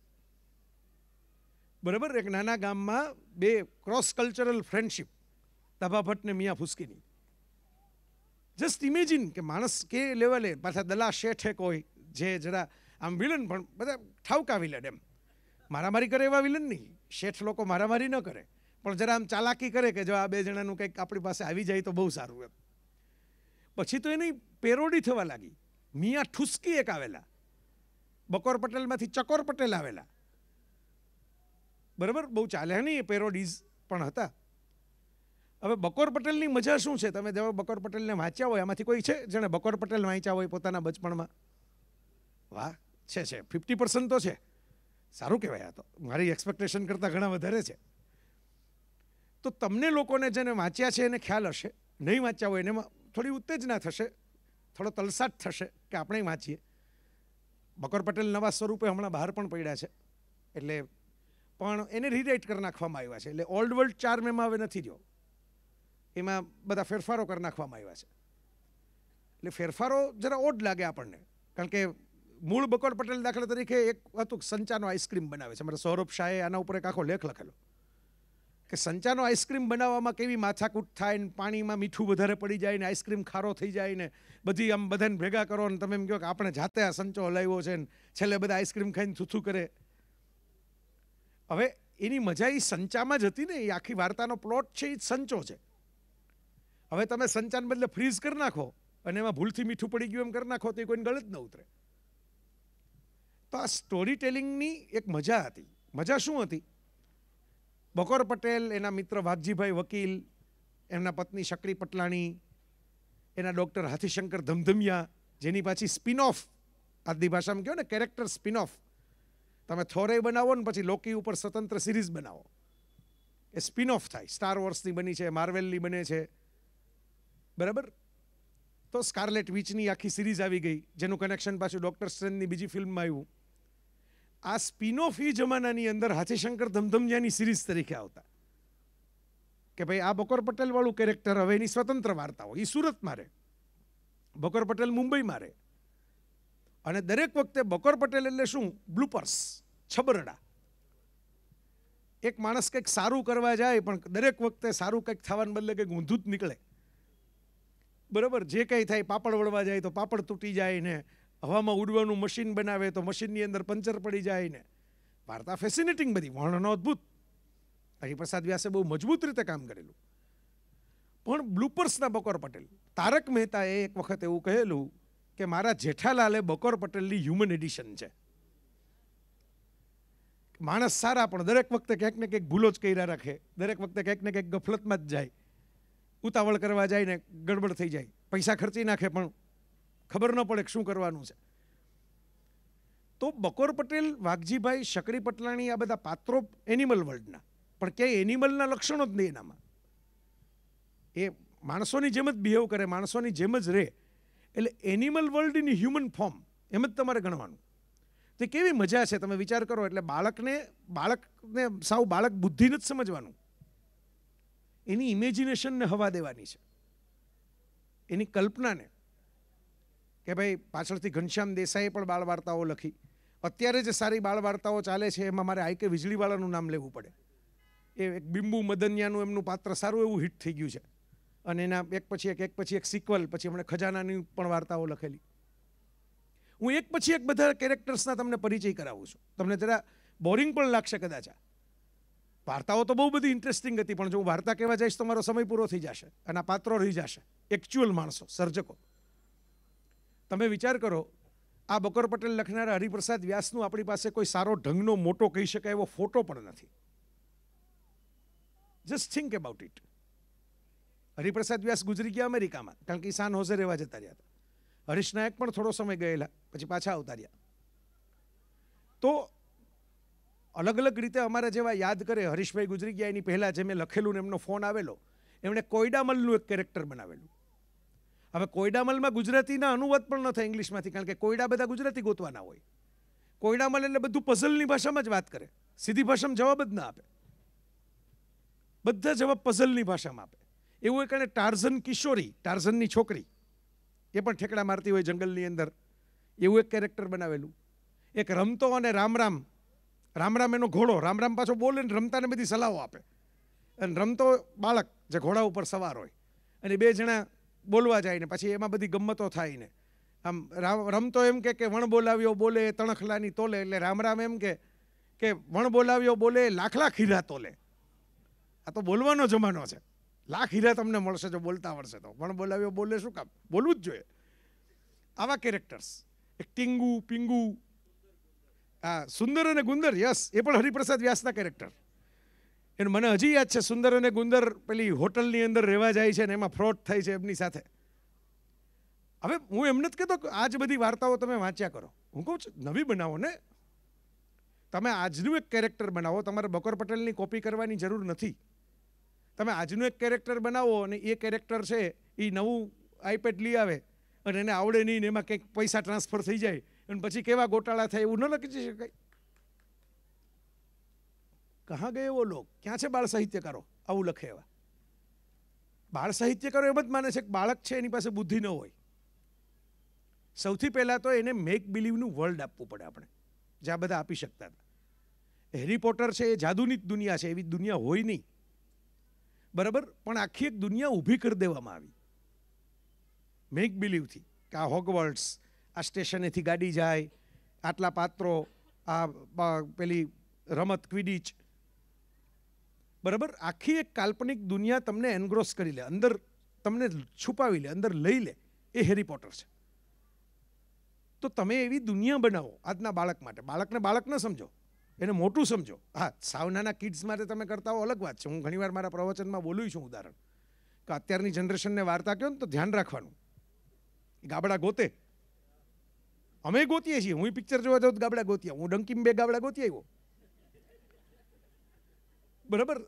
બરાબર? એક નાના ગામમાં બે cross cultural friendship Tabha Bhatt ને મિયા ફુસ્કીની. જસ્ટ ઇમેજિન કે માણસ કે લેવલે પાછા દલા શેઠ એક હોય, જે જરા આમ વિલન પણ બધા ઠાવકા વિલન એમ. મારામારી કરે એવા વિલન નહીં. શેઠ લોકો મારામારી ન કરે. પણ જરા આમ ચાલાકી કરે કે જો આ બે જણાનું કંઈક આપણી પાસે આવી જાય તો બહુ સારું એમ. પછી તો એની પેરોડી થવા લાગી. મિયા ઠુસકી એક આવેલા. બકોર પટેલમાંથી ચકોર પટેલ આવેલા. બરાબર? બહુ ચાલ્યા નહીં એ પેરોડીઝ પણ હતા. હવે બકોર પટેલની મજા શું છે? તમે જેવા બકોર પટેલને વાંચ્યા હોય એમાંથી કોઈ છે જેણે બકોર પટેલ વાંચ્યા હોય પોતાના બચપણમાં? વાહ, છે છે. ફિફ્ટી પર્સન્ટ તો છે. સારું કહેવાય આ તો. મારી એક્સપેક્ટેશન કરતાં ઘણા વધારે છે. તો તમને લોકોને જેને વાંચ્યા છે એને ખ્યાલ હશે? નહીં વાંચ્યા હોય એને થોડી ઉત્તેજના થશે, થોડો તલસાટ થશે કે આપણે વાંચીએ. બકોર પટેલ નવા સ્વરૂપે હમણાં બહાર પણ પડ્યા છે. એટલે પણ એને રીરાઇટ કરી નાખવામાં આવ્યા છે. એટલે ઓલ્ડ વર્લ્ડ ચાર્મ એમાં હવે નથી રહ્યો. એમાં બધા ફેરફારો કરી નાખવામાં આવ્યા છે. એટલે ફેરફારો જરા ઓડ લાગે આપણને. કારણ કે મૂળ બકોર પટેલ દાખલા તરીકે એક હતું સંચાનો આઈસ્ક્રીમ બનાવે છે. અમારા સૌરભ શાહે આના ઉપર એક આખો લેખ લખેલો. કે સંચાનો આઈસ્ક્રીમ બનાવવામાં કેવી માથાકૂટ થાય ને પાણીમાં મીઠું વધારે પડી જાય ને આઈસ્ક્રીમ ખારો થઈ જાય ને બધી આમ બધાને ભેગા કરો ને તમે એમ કહો કે આપણે જાતે આ સંચો હલાવ્યો છે ને છેલ્લે બધા આઈસ્ક્રીમ ખાઈને થૂથું કરે. હવે એની મજા એ સંચામાં જ હતી ને એ આખી વાર્તાનો પ્લોટ છે એ જ સંચો છે. હવે તમે સંચાન બદલે ફ્રીઝ કરી નાખો અને એમાં ભૂલથી મીઠું પડી ગયું એમ કરી નાખો તો એ કોઈને ગળત ન ઉતરે. તો આ સ્ટોરી ટેલિંગની એક મજા હતી. મજા શું હતી? બકોર પટેલ, એના મિત્ર વાઘજીભાઈ વકીલ, એમના પત્ની શકરી પટલાણી, એના ડૉક્ટર હાથીશંકર ધમધમિયા, જેની પાછી સ્પિન ઓફ આજની ભાષામાં કહો ને કેરેક્ટર સ્પિન ઓફ તમે થોરે બનાવો ને પછી લોકી ઉપર સ્વતંત્ર સિરીઝ બનાવો. એ સ્પિન ઓફ થાય. સ્ટાર વોર્સની બની છે માર્વેલની બને છે. બરાબર? તો સ્કારલેટ વીચની આખી સિરીઝ આવી ગઈ, જેનું કનેક્શન પાછું ડૉક્ટર સ્ટ્રેનની બીજી ફિલ્મમાં આવ્યું. આ સ્પિન ઓફ જમાનાની અંદર હાથીશંકર ધમધમિયાની સિરીઝ તરીકે આવતા. કે ભાઈ આ બકોર પટેલવાળું કેરેક્ટર હવે એની સ્વતંત્ર વાર્તાઓ એ સુરતમાં રહે. બકોર પટેલ મુંબઈમાં રહે. અને દરેક વખતે બકોર પટેલ એટલે શું? બ્લુપર્સ છબરડા. એક માણસ કંઈક સારું કરવા જાય, પણ દરેક વખતે સારું કંઈક થવાને બદલે કંઈક ઊંધું જ નીકળે. બરાબર? જે કંઈ થાય, પાપડ વળવા જાય તો પાપડ તૂટી જાય ને હવામાં ઉડવાનું મશીન બનાવે તો મશીનની અંદર પંચર પડી જાય ને. વાર્તા ફેસિનેટિંગ બધી, વર્ણનો અદ્ભુત. હરિપ્રસાદ વ્યાસે બહુ મજબૂત રીતે કામ કરેલું. પણ બ્લુપર્સના બકોર પટેલ, તારક મહેતાએ એક વખત એવું કહેલું કે મારા જેઠાલાલે બકોર પટેલની હ્યુમન એડિશન છે. માણસ સારા, પણ દરેક વખતે ક્યાંક ને ક્યાંક ભૂલો જ કર્યા રાખે. દરેક વખતે ક્યાંક ને ક્યાંક ગફલતમાં જ જાય. ઉતાવળ કરવા જાય ને ગડબડ થઈ જાય. પૈસા ખર્ચી નાખે પણ ખબર ન પડે શું કરવાનું છે. તો બકોર પટેલ, વાઘજીભાઈ, શકરી પટલાણી આ બધા પાત્રો એનિમલ વર્લ્ડના પણ ક્યાંય એનિમલના લક્ષણો જ નહીં એનામાં. એ માણસોની જેમ જ બિહેવ કરે, માણસોની જેમ જ રહે. એટલે animal world in human form એમ જ તમારે ગણવાનું. તે કેવી મજા છે? તમે વિચાર કરો, એટલે બાળકને બાળકને, સાવ બાળક બુદ્ધિને જ સમજવાનું. એની ઇમેજિનેશનને હવા દેવાની છે. એની કલ્પનાને. કે ભાઈ પાછળથી ઘનશ્યામ દેસાઈએ પણ બાળ વાર્તાઓ લખી. અત્યારે જે સારી બાળ વાર્તાઓ ચાલે છે, એમાં મારે આઈ કે વીજળીવાળાનું નામ લેવું પડે. એ એક બિંબુ મદનિયાનું એમનું પાત્ર સારું એવું હિટ થઈ ગયું છે. અને એના એક પછી એક એક પછી એક સિક્વલ પછી એમણે ખજાનાની પણ વાર્તાઓ લખેલી. હું એક પછી એક બધા કેરેક્ટર્સના તમને પરિચય કરાવું છું. તમને જરા બોરિંગ પણ લાગશે કદાચ વાર્તાઓ તો બહુ બધી ઇન્ટરેસ્ટિંગ હતી, પણ જો હું વાર્તા કહેવા જઈશ તો મારો સમય પૂરો થઈ જશે અને આ પાત્રો રહી જશે. એકચ્યુઅલ માણસો, સર્જકો. તમે વિચાર કરો, આ બકોર પટેલ લખનારા હરિપ્રસાદ વ્યાસનું આપણી પાસે કોઈ સારો ઢંગનો મોટો કહી શકાય એવો ફોટો પણ નથી. Just think about it Hariprasad Vyas ગુજરી ગયા અમેરિકામાં, કારણ કે સાન હોઝે રહેવા જતા રહ્યા હતા. હરીશ નાયક પણ થોડો સમય ગયેલા, પછી પાછા આવતા રહ્યા. તો અલગ અલગ રીતે અમારા જેવા યાદ કરે હરીશભાઈ ગુજરી ગયા, એની પહેલાં જે મેં લખેલું ને એમનો ફોન આવેલો, એમણે કોયડામલનું એક કેરેક્ટર બનાવેલું. હવે કોયડામલમાં ગુજરાતીના અનુવાદ પણ ન થાય ઇંગ્લિશમાંથી, કારણ કે કોયડા બધા ગુજરાતી ગોતવાના હોય. કોયડામલ એટલે બધું પઝલની ભાષામાં જ વાત કરે. સીધી ભાષામાં જવાબ જ ના આપે. બધા જવાબ પઝલની ભાષામાં આપે. એવું એક એને ટાર્ઝન કિશોરી, ટાર્ઝનની છોકરી, એ પણ ઠેકડા મારતી હોય જંગલની અંદર. એવું એક કેરેક્ટર બનાવેલું. એક રમતો અને રામ રામ રામ રામ એનો ઘોડો. રામ રામ પાછો બોલે ને રમતાને બધી સલાહો આપે. અને રમતો બાળક, જે ઘોડા ઉપર સવાર હોય. અને બે જણા બોલવા જાય ને, પછી એમાં બધી ગમતો થાય ને. આમ રામ રમતો એમ કે વણ બોલાવ્યો બોલે તણખલાની તોલે, એટલે રામ રામ એમ કે કે વણ બોલાવ્યો બોલે લાખ લાખ હીરા તોલે. આ તો બોલવાનો જમાનો છે. લાખ હીરા તમને મળશે જો બોલતા આવડશે તો. વણ બોલાવ્યો બોલે શું કામ? બોલવું જ જોઈએ. આવા કેરેક્ટર્સ. એક ટીંગુ, પિંગુ. આ સુંદર અને ગુંદર, યસ, એ પણ હરિપ્રસાદ વ્યાસના કેરેક્ટર. એને મને હજી યાદ છે, સુંદર અને ગુંદર પેલી હોટલની અંદર રહેવા જાય છે ને એમાં ફ્રોડ થાય છે એમની સાથે. હવે હું એમ નથી કહેતો આ જ બધી વાર્તાઓ તમે વાંચ્યા કરો. હું કહું છું, નવી બનાવો ને. તમે આજનું એક કેરેક્ટર બનાવો. તમારે બકોર પટેલની કોપી કરવાની જરૂર નથી. તમે આજનું એક કેરેક્ટર બનાવો અને એ કેરેક્ટર છે એ નવું આઈપેડ લઈ આવે અને એને આવડે નહીં ને એમાં કંઈક પૈસા ટ્રાન્સફર થઈ જાય. અને પછી કેવા ગોટાળા થાય એવું ન લખી શકાય. કહા ગયે વો લોક ક્યાં છે બાળ સાહિત્યકારો આવું લખે એવા બાળ સાહિત્યકારો એમ જ માને છે કે બાળક છે એની પાસે બુદ્ધિ ન હોય સૌથી પહેલાં તો એને મેક બિલીવનું વર્લ્ડ આપવું પડે આપણે, જે આ બધા આપી શકતા હતા. હેરી પોટર છે, એ જાદુની જ દુનિયા છે, એવી દુનિયા હોય નહીં. બરાબર? પણ આખી એક દુનિયા ઊભી કરી દેવામાં આવી. મેક બિલીવથી કે આ હોગવર્ડ્સ આ સ્ટેશનેથી ગાડી જાય, આટલા પાત્રો, આ પેલી રમત ક્વિડિચ બરાબર? આખી એક કાલ્પનિક દુનિયા તમને એનગ્રોસ કરી લે, અંદર તમને છુપાવી લે, અંદર લઈ લે, એ હેરી પોટર છે. તો તમે એવી દુનિયા બનાવો આજના બાળક માટે. બાળકને બાળક ન સમજો, એને મોટું સમજો. હા સાવ નાના કિડ્સ માટે તમે કરતા હો અલગ વાત છે. હું ઘણીવાર મારા પ્રવચનમાં બોલું છું ઉદાહરણ. કે અત્યારની જનરેશનને વાર્તા કહો ને તો ધ્યાન રાખવાનું. ગાબડા ગોતે. અમે ગોતીએ છીએ. હું પિક્ચર જોવા જાઉં ગાબડા ગોતીયા હું ડંકીમ બે ગાબડા ગોતી આવ્યો. બરાબર?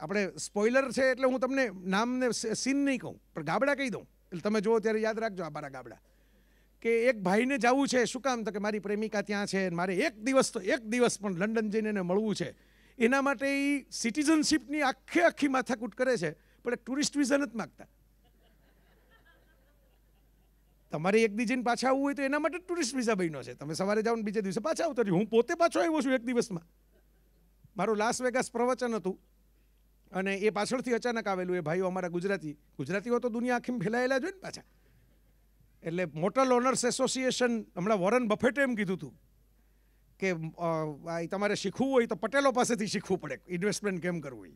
આપણે સ્પોઇલર છે એટલે હું તમને નામને સીન નહીં કહું, પણ ગાબડા કહી દઉં. એટલે તમે જુઓ ત્યારે યાદ રાખજો આ મારા ગાબડા. કે એક ભાઈને જવું છે, શું કામ? તો કે મારી પ્રેમિકા ત્યાં છે મારે એક દિવસ તો એક દિવસ પણ લંડન જઈને એને મળવું છે. એના માટે એ સિટીઝનશીપની આખે આખી માથાકૂટ કરે છે, પણ એક ટુરિસ્ટ વિઝા નથી માગતા. તમારે એક દી પાછા આવવું હોય તો એના માટે ટુરિસ્ટ વિઝા બન્યો છે. તમે સવારે જાઓ ને બીજે દિવસે પાછા આવતો હું પોતે પાછો આવ્યો છું એક દિવસમાં. મારું લાસ વેગાસ પ્રવચન હતું. અને એ પાછળથી અચાનક આવેલું એ ભાઈઓ અમારા ગુજરાતી, ગુજરાતીઓ તો દુનિયા આખી ફેલાયેલા જોઈએ ને પાછા. એટલે મોટલ ઓનર્સ એસોસિએશન હમણાં વોરન બફેટે એમ કીધું હતું કે તમારે શીખવું હોય તો પટેલો પાસેથી શીખવું પડે. ઇન્વેસ્ટમેન્ટ કેમ કરવું એ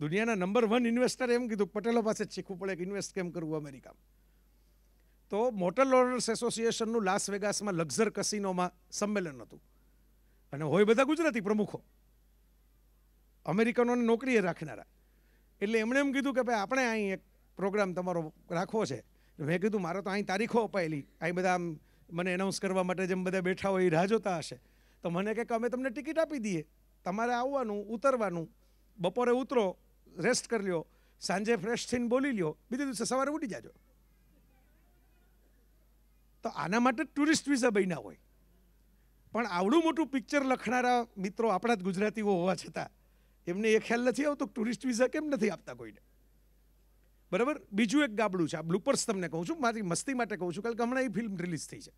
દુનિયાના નંબર વન ઇન્વેસ્ટર એમ કીધું પટેલો પાસે જ શીખવું પડે કે ઇન્વેસ્ટ કેમ કરવું અમેરિકામાં. તો મોટલ ઓનર્સ એસોસિએશનનું લાસ વેગાસમાં લક્ઝર કસિનોમાં સંમેલન હતું. અને હોય બધા ગુજરાતી પ્રમુખો. અમેરિકનોને નોકરીએ રાખનારા. એટલે એમણે એમ કીધું કે ભાઈ, આપણે અહીં એક પ્રોગ્રામ તમારો રાખવો છે. મેં કીધું, મારે તો અહીં તારીખો અપાયેલી. અહીં બધા આમ મને એનાઉન્સ કરવા માટે જેમ બધા બેઠા હોય એ રાહ જોતા હશે. તો મને કહે કે અમે તમને ટિકિટ આપી દઈએ. તમારે આવવાનું, ઉતરવાનું. બપોરે ઉતરો રેસ્ટ કરી લ્યો. સાંજે ફ્રેશ થઈને બોલી લ્યો. બીજે દિવસે સવારે ઉઠી જાજો. તો આના માટે ટુરિસ્ટ વિઝા બન્યા હોય. પણ આવડું મોટું પિક્ચર લખનારા મિત્રો આપણા જ ગુજરાતીઓ હોવા છતાં એમને એ ખ્યાલ નથી આવતો ટુરિસ્ટ વિઝા કેમ નથી આપતા કોઈને. બરાબર? બીજું એક ગાબડું છે, આ બ્લુપર્સ તમને કહું છું, મારી મસ્તી માટે કહું છું કારણ કે હમણાં એ ફિલ્મ રિલીઝ થઈ છે.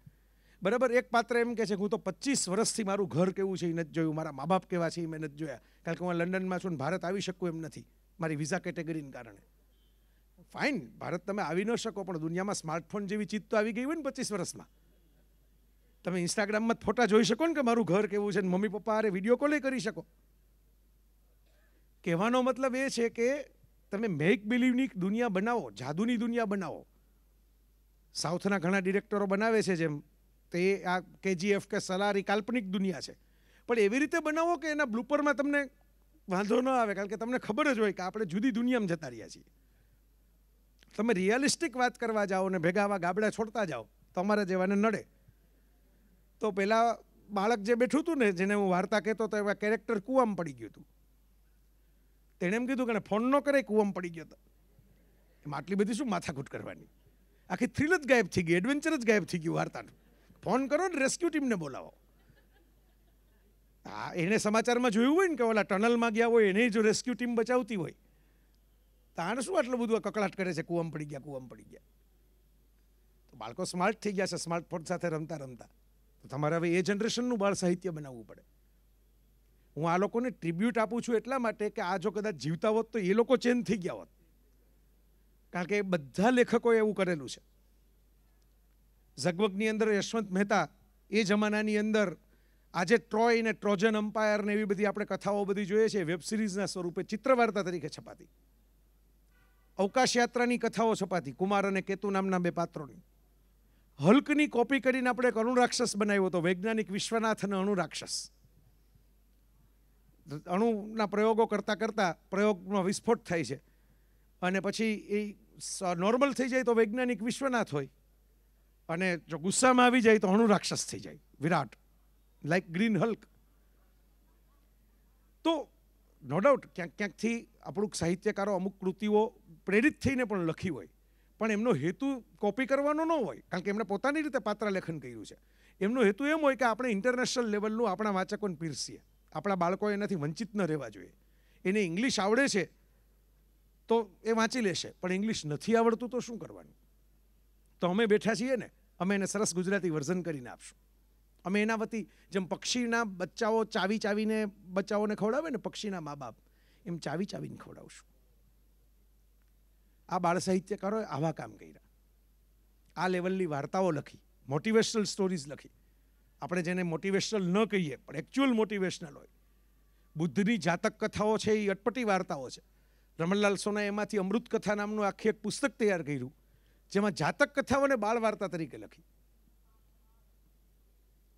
બરાબર? એક પાત્ર એમ કહે છે કે હું તો પચીસ વર્ષથી મારું ઘર કેવું છે એ નથી જોયું, મારા મા બાપ કેવા છે એ મેં નથી જોયા. કારણ કે હું લંડનમાં છું ને ભારત આવી શકું એમ નથી, મારી વિઝા કેટેગરીને કારણે. ફાઇન ભારત તમે આવી ન શકો, પણ દુનિયામાં સ્માર્ટફોન જેવી ચીજ તો આવી ગઈ હોય ને પચીસ વર્ષમાં. તમે ઇન્સ્ટાગ્રામમાં ફોટા જોઈ શકો ને કે મારું ઘર કેવું છે ને મમ્મી પપ્પા અરે વીડિયો કોલે કરી શકો. કહેવાનો મતલબ એ છે કે તમે મેક બિલીવની દુનિયા બનાવો, જાદુની દુનિયા બનાવો. સાઉથના ઘણા ડિરેક્ટરો બનાવે છે જેમ તે આ કેજીએફ કે સલારી કાલ્પનિક દુનિયા છે. પણ એવી રીતે બનાવો કે એના બ્લુપરમાં તમને વાંધો ન આવે, કારણ કે તમને ખબર જ હોય કે આપણે જુદી દુનિયામાં જતા રહ્યા છીએ. તમે રિયાલિસ્ટિક વાત કરવા જાઓ ને ભેગા આવા ગાબડા છોડતા જાઓ, તમારા જેવાને નડે. તો પહેલાં બાળક જે બેઠું હતું ને, જેને હું વાર્તા કહેતો તો એવા કેરેક્ટર કૂવામાં પડી ગયું હતું તેણે એમ કીધું કે ફોન ન કરે કૂવામાં પડી ગયો હતો. એમાં આટલી બધી શું માથાકૂટ કરવાની? આખી થ્રિલ જ ગાયબ થઈ ગઈ એડવેન્ચર જ ગાયબ થઈ ગયું વાર્તાનું. ફોન કરો ને રેસ્ક્યુ ટીમને બોલાવો. હા એને સમાચારમાં જોયું હોય ને કે ઓલા ટનલમાં ગયા હોય, એને જો રેસ્ક્યુ ટીમ બચાવતી હોય. તો આને શું આટલું બધું કકળાટ કરે છે? કૂવામાં પડી ગયા, કૂવામાં પડી ગયા. તો બાળકો સ્માર્ટ થઈ ગયા છે સ્માર્ટફોન સાથે રમતા રમતા. તો તમારે હવે એ જનરેશનનું બાળ સાહિત્ય બનાવવું પડે. હું આ લોકોને ટ્રિબ્યુટ આપું છું એટલા માટે કે આ જો કદાચ જીવતા હોત તો એ લોકો ચેન્જ થઈ ગયા હોત. કારણ કે બધા લેખકોએ એવું કરેલું છે. ઝગવગની અંદર યશવંત મહેતા, એ જમાનાની અંદર આજે ટ્રોય ને ટ્રોજન અમ્પાયર ને એવી બધી આપણે કથાઓ બધી જોઈએ છે. વેબ સિરીઝના સ્વરૂપે ચિત્રવાર્તા તરીકે છપાતી. અવકાશ યાત્રાની કથાઓ છપાતી. કુમાર અને કેતુ નામના બે પાત્રોની. હલ્કની કોપી કરીને આપણે એક અણુરાક્ષસ બનાવ્યો હતો. વૈજ્ઞાનિક વિશ્વનાથ અને અણુરાક્ષસ. અણુના પ્રયોગો કરતાં કરતાં પ્રયોગનો વિસ્ફોટ થાય છે. અને પછી એ નોર્મલ થઈ જાય તો વૈજ્ઞાનિક વિશ્વનાથ હોય. અને જો ગુસ્સામાં આવી જાય તો અણુ રાક્ષસ થઈ જાય, વિરાટ લાઈક ગ્રીન હલ્ક તો નો ડાઉટ ક્યાંક ક્યાંકથી આપણું સાહિત્યકારો અમુક કૃતિઓ પ્રેરિત થઈને પણ લખી હોય. પણ એમનો હેતુ કોપી કરવાનો ન હોય, કારણ કે એમણે પોતાની રીતે પાત્ર લેખન કર્યું છે. એમનો હેતુ એમ હોય કે આપણે ઇન્ટરનેશનલ લેવલનું આપણા વાચકોને પીરસીએ. આપણા બાળકો એનાથી વંચિત ન રહેવા જોઈએ. એને ઇંગ્લિશ આવડે છે તો એ વાંચી લેશે, પણ ઇંગ્લિશ નથી આવડતું તો શું કરવાનું? તો અમે બેઠા છીએ ને, અમે એને સરસ ગુજરાતી વર્ઝન કરીને આપશું. અમે એના વતી જેમ પક્ષીના બચ્ચાઓ ચાવી ચાવીને બચ્ચાઓને ખવડાવે ને પક્ષીના મા બાપ એમ ચાવી ચાવીને ખવડાવશું. આ બાળ સાહિત્યકારોએ આવા કામ કર્યા. આ લેવલની વાર્તાઓ લખી મોટિવેશનલ સ્ટોરીઝ લખી. આપણે જેને મોટિવેશનલ ન કહીએ, પણ એકચ્યુઅલ મોટિવેશનલ હોય. બુદ્ધની જાતક કથાઓ છે, એ અટપટી વાર્તાઓ છે. રમણલાલ સોના એમાંથી અમૃત કથા નામનું આખી એક પુસ્તક તૈયાર કર્યું, જેમાં જાતક કથાઓને બાળ વાર્તા તરીકે લખી.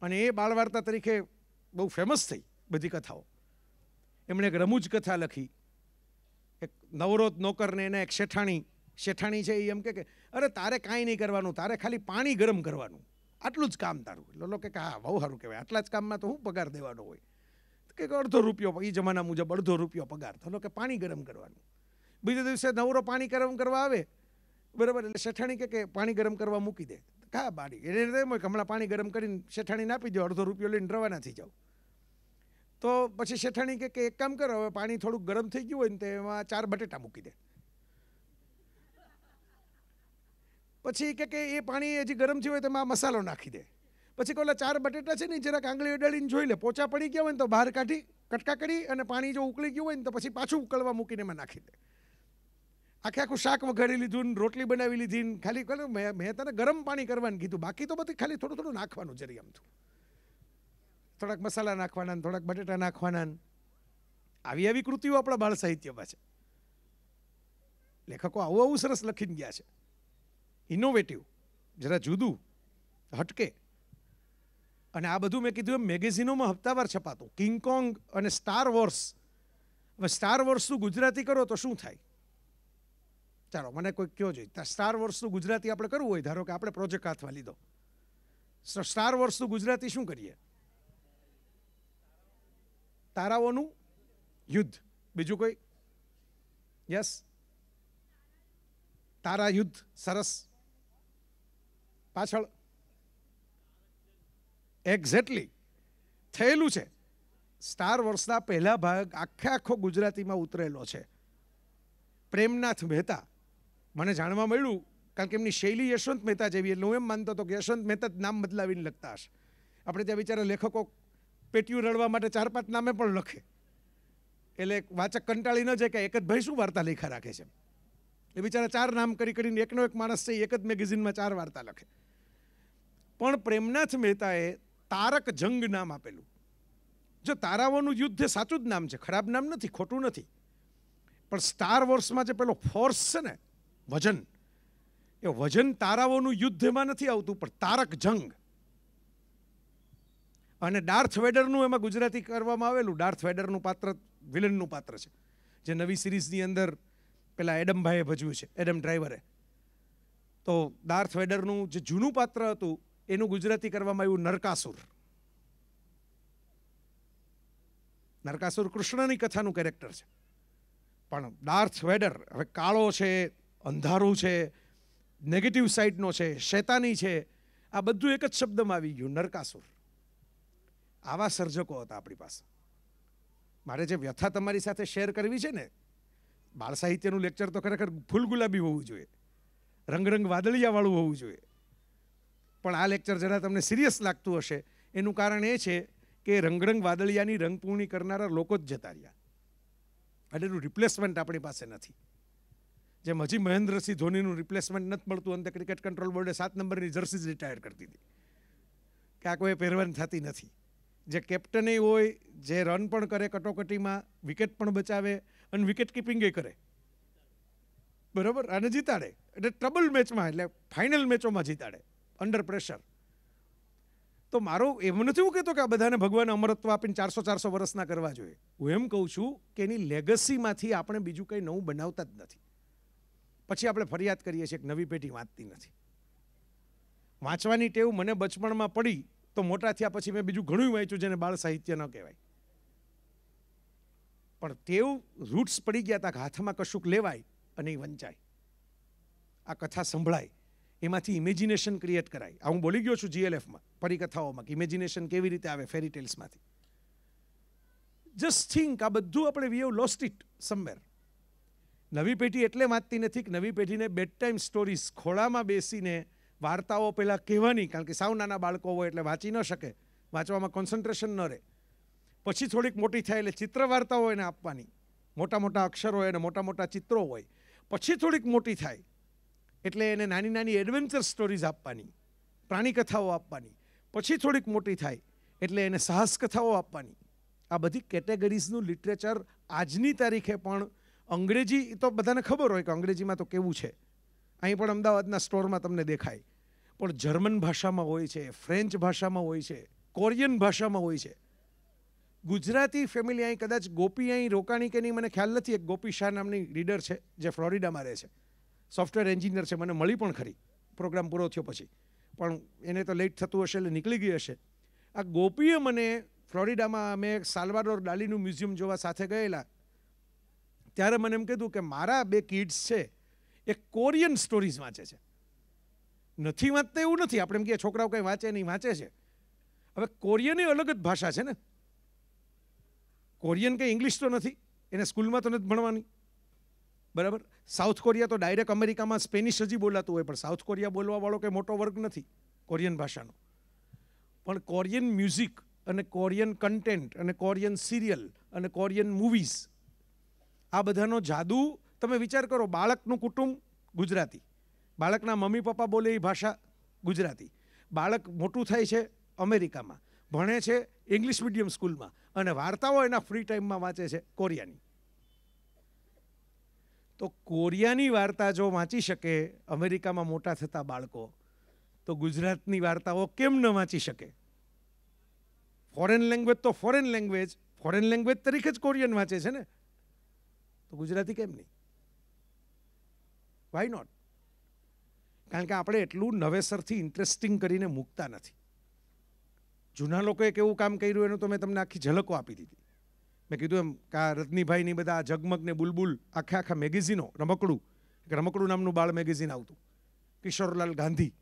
અને એ બાળ વાર્તા તરીકે બહુ ફેમસ થઈ બધી કથાઓ. એમણે એક રમૂજ કથા લખી. એક નવરોત નોકરને એને એક શેઠાણી શેઠાણી છે એ એમ કે, અરે તારે કાંઈ નહીં કરવાનું, તારે ખાલી પાણી ગરમ કરવાનું. આટલું જ કામ તારું એટલે લોકો કે હા બહુ સારું કહેવાય. આટલા જ કામમાં તો હું પગાર દેવાનો હોય? તો કે અડધો રૂપિયો એ જમાના મુજબ અડધો રૂપિયો પગાર તો લોકો પાણી ગરમ કરવાનું. બીજા દિવસે નવરો પાણી ગરમ કરવા આવે. બરાબર? એટલે શેઠાણી કે પાણી ગરમ કરવા મૂકી દે. કા બાડી. એને એમ હોય હમણાં પાણી ગરમ કરીને શેઠાણીને આપી દો અડધો રૂપિયો લઈને રવાના થઈ જાઓ. તો પછી શેઠાણી કે, એક કામ કરો, હવે પાણી થોડુંક ગરમ થઈ ગયું હોય ને તો એમાં ચાર બટેટા મૂકી દે. પછી કે કે એ પાણી હજી ગરમ થયું હોય તો એમાં મસાલો નાખી દે. પછી કે ઓલા ચાર બટેટા છે ને જરાક આંગળી અડાડીને જોઈ લે. પોચા પડી ગયા હોય ને તો બહાર કાઢી, કટકા કરી અને પાણી જો ઉકળી ગયું હોય ને તો પછી પાછું ઉકળવા મૂકીને એમાં નાખી દે. આખે આખું શાક વઘારી લીધું ને રોટલી બનાવી લીધી ને ખાલી મેં મેં તને ગરમ પાણી કરવાનું કીધું. બાકી તો બધી ખાલી થોડું થોડું નાખવાનું જરી આમથું થોડાક મસાલા નાખવાના થોડાક બટેટા નાખવાના આવી આવી કૃતિઓ આપણા બાળ સાહિત્યમાં છે. લેખકો આવું આવું સરસ લખીને ગયા છે. ઇનોવેટિવ જરા જુદું, હટકે. અને આ બધું મેં કીધું એમ મેગેઝિનોમાં હપ્તાવાર છપાતું. કિંગકોંગ અને સ્ટાર વોર્સ. હવે સ્ટાર વોર્સનું ગુજરાતી કરો તો શું થાય? ચાલો, મને કોઈ કયો જોઈએ. સ્ટાર વોર્સનું ગુજરાતી આપણે કરવું હોય, ધારો કે આપણે પ્રોજેક્ટ હાથમાં લીધો. સ્ટાર વર્ષનું ગુજરાતી શું કરીએ? તારાઓનું યુદ્ધ. બીજું કોઈ? યસ? તારા યુદ્ધ સરસ. પાછળ. એક્ઝેક્ટલી થયેલું છે. સ્ટાર વર્ષના પહેલા ભાગ આખે આખો ગુજરાતીમાં ઉતરેલો છે. પ્રેમનાથ મહેતા. મને જાણવા મળ્યું, કારણ કે એમની શૈલી યશવંત મહેતા જેવી, એટલે હું એમ માનતો હતો કે યશવંત મહેતા જ નામ બદલાવીને લખતા હશે. આપણે ત્યાં બિચારા લેખકો પેટીયું રડવા માટે ચાર પાંચ નામે પણ લખે. એટલે વાચક કંટાળી ન જાય કે એક જ ભાઈ શું વાર્તા લેખા રાખે છે એ બિચારા ચાર નામ કરી કરીને એકનો એક માણસ છે, એક જ મેગેઝિનમાં ચાર વાર્તા લખે. પણ પ્રેમનાથ મહેતાએ તારક જંગ નામ આપેલું. જો તારાઓનું યુદ્ધ સાચું જ નામ છે, ખરાબ નામ નથી, ખોટું નથી. પણ સ્ટાર વોર્સમાં જે પેલો ફોર્સ છે ને, વજન, એ વજન તારાઓનું યુદ્ધમાં નથી આવતું, પણ તારક જંગ. અને ડાર્થ વેડરનું એમાં ગુજરાતી કરવામાં આવેલું ડાર્થ વેડરનું પાત્ર વિલનનું પાત્ર છે. જે નવી સિરીઝની અંદર પેલા એડમભાઈએ ભજવ્યું છે, એડમ ડ્રાઈવરે તો ડાર્થ વેડરનું જે જૂનું પાત્ર હતું એનું ગુજરાતી કરવામાં આવ્યું નરકાસુર. નરકાસુર કૃષ્ણની કથાનું કેરેક્ટર છે. પણ ડાર્થ વેડર, હવે કાળો છે, અંધારું છે નેગેટિવ સાઈડનો છે, શેતાની છે, આ બધું એક જ શબ્દમાં આવી ગયું, નરકાસુર. આવા સર્જકો હતા આપણી પાસે. મારે જે વ્યથા તમારી સાથે શેર કરવી છે ને, બાળ સાહિત્યનું લેક્ચર તો ખરેખર ફૂલ ગુલાબી હોવું જોઈએ. રંગરંગ વાદળિયાવાળું હોવું જોઈએ. પણ આ લેક્ચર જરા તમને સિરિયસ લાગતું હશે. એનું કારણ એ છે કે રંગરંગ વાદળિયાની રંગપૂર્ણી કરનારા લોકો જ જતા રહ્યા. એટલે એનું રિપ્લેસમેન્ટ આપણી પાસે નથી. જેમ હજી મહેન્દ્રસિંહ ધોનીનું રિપ્લેસમેન્ટ નથી મળતું, અંતે ક્રિકેટ કંટ્રોલ બોર્ડે સાત નંબરની જર્સીઝ રિટાયર કરી દીધી. કે આ કોઈ પહેરવાની થતી નથી. જે કેપ્ટને હોય, જે રન પણ કરે કટોકટીમાં વિકેટ પણ બચાવે અને વિકેટ કીપિંગે કરે. બરાબર? અને જીતાડે. એટલે ટ્રબલ મેચમાં એટલે ફાઇનલ મેચોમાં જીતાડે. અંડર પ્રેશર તો મારો એમ નથી હું કહેતો કે આ બધાને ભગવાન અમરત્વ આપીને ચારસો ચારસો વર્ષના કરવા જોઈએ. હું એમ કહું છું કે એની લેગસીમાંથી આપણે બીજું કંઈ નવું બનાવતા જ નથી. પછી આપણે ફરિયાદ કરીએ છીએ કે નવી પેઢી વાંચતી નથી. વાંચવાની ટેવ મને બચપણમાં પડી તો મોટા થયા પછી મેં બીજું ઘણું વાંચ્યું જેને બાળ સાહિત્ય ન કહેવાય. પણ ટેવ રૂટ્સ પડી ગયા હતા હાથમાં કશુંક લેવાય અને એ વંચાય. આ કથા સંભળાય. એમાંથી ઇમેજિનેશન ક્રિએટ કરાય. આ હું બોલી ગયો છું જીએલએફમાં પરિકથાઓમાં, કે ઇમેજિનેશન કેવી રીતે આવે ફેરી ટેલ્સમાંથી જસ્ટ થિંક આ બધું આપણે we have lost it somewhere નવી પેઢી એટલે વાંચતી નથી કે નવી પેઢીને બેડ ટાઈમ સ્ટોરીઝ ખોળામાં બેસીને વાર્તાઓ પહેલાં કહેવાની, કારણ કે સાવ નાના બાળકો હોય એટલે વાંચી ન શકે, વાંચવામાં કોન્સન્ટ્રેશન ન રહે. પછી થોડીક મોટી થાય એટલે ચિત્ર વાર્તાઓ એને આપવાની. મોટા મોટા અક્ષરો હોય અને મોટા મોટા ચિત્રો હોય. પછી થોડીક મોટી થાય. એટલે એને નાની નાની એડવેન્ચર સ્ટોરીઝ આપવાની પ્રાણી કથાઓ આપવાની, પછી થોડીક મોટી થાય, એટલે એને સાહસ કથાઓ આપવાની. આ બધી કેટેગરીઝનું લિટરેચર આજની તારીખે પણ અંગ્રેજી, તો બધાને ખબર હોય કે અંગ્રેજીમાં તો કેવું છે. અહીં પણ અમદાવાદના સ્ટોરમાં તમને દેખાય. પણ જર્મન ભાષામાં હોય છે, ફ્રેન્ચ ભાષામાં હોય છે, કોરિયન ભાષામાં હોય છે. ગુજરાતી ફેમિલી અહીં કદાચ ગોપી અહીં રોકાણી કે નહીં, મને ખ્યાલ નથી, એક ગોપી શાહ નામની રીડર છે, જે ફ્લોરિડામાં રહે છે. સોફ્ટવેર એન્જિનિયર છે, મને મળી પણ ખરી. પ્રોગ્રામ પૂરો થયો પછી. પણ એને તો લેટ થતું હશે એટલે નીકળી ગઈ હશે. આ ગોપીએ મને ફ્લોરિડામાં અમે સાલવાડોર ડાલીનું મ્યુઝિયમ જોવા સાથે ગયેલા. ત્યારે મને એમ કીધું કે મારા બે કિડ્સ છે, એ કોરિયન સ્ટોરીઝ વાંચે છે. નથી વાંચતા એવું નથી. આપણે એમ કહીએ છોકરાઓ કંઈ વાંચે નહીં, વાંચે છે. હવે કોરિયન એ અલગ જ ભાષા છે ને. કોરિયન કંઈ ઇંગ્લિશ તો નથી. એને સ્કૂલમાં તો નથી ભણવાની. બરાબર? સાઉથ કોરિયા તો ડાયરેક્ટ અમેરિકામાં સ્પેનિશ હજી બોલાતું હોય, પણ સાઉથ કોરિયા બોલવાવાળો કંઈ મોટો વર્ગ નથી કોરિયન ભાષાનો. પણ કોરિયન મ્યુઝિક અને કોરિયન કન્ટેન્ટ અને કોરિયન સિરિયલ અને કોરિયન મૂવીઝ, આ બધાનો જાદુ તમે વિચાર કરો, બાળકનું કુટુંબ ગુજરાતી. બાળકના મમ્મી પપ્પા બોલે એ ભાષા ગુજરાતી. બાળક મોટું થાય છે અમેરિકામાં, ભણે છે ઇંગ્લિશ મીડિયમ સ્કૂલમાં અને વાર્તાઓ એના ફ્રી ટાઈમમાં વાંચે છે કોરિયાની. તો કોરિયાની વાર્તા જો વાંચી શકે, અમેરિકામાં મોટા થતા બાળકો, તો ગુજરાતની વાર્તાઓ કેમ ન વાંચી શકે? ફોરેન લેંગ્વેજ તો ફોરેન લેંગ્વેજ ફોરેન લેંગ્વેજ તરીકે જ કોરિયન વાંચે છે ને? તો ગુજરાતી કેમ નહીં? વાય નોટ કારણ કે આપણે એટલું નવેસરથી ઇન્ટરેસ્ટિંગ કરીને મૂકતા નથી. જૂના લોકોએ કેવું કામ કર્યું એનું તો મેં તમને આખી ઝલકો આપી દીધી. મેં કીધું એમ કે આ રજનીભાઈની બધા જગમગ ને બુલબુલ આખે આખા મેગેઝિનો, રમકડું રમકડું નામનું બાળ મેગેઝિન આવતું. કિશોરલાલ ગાંધી,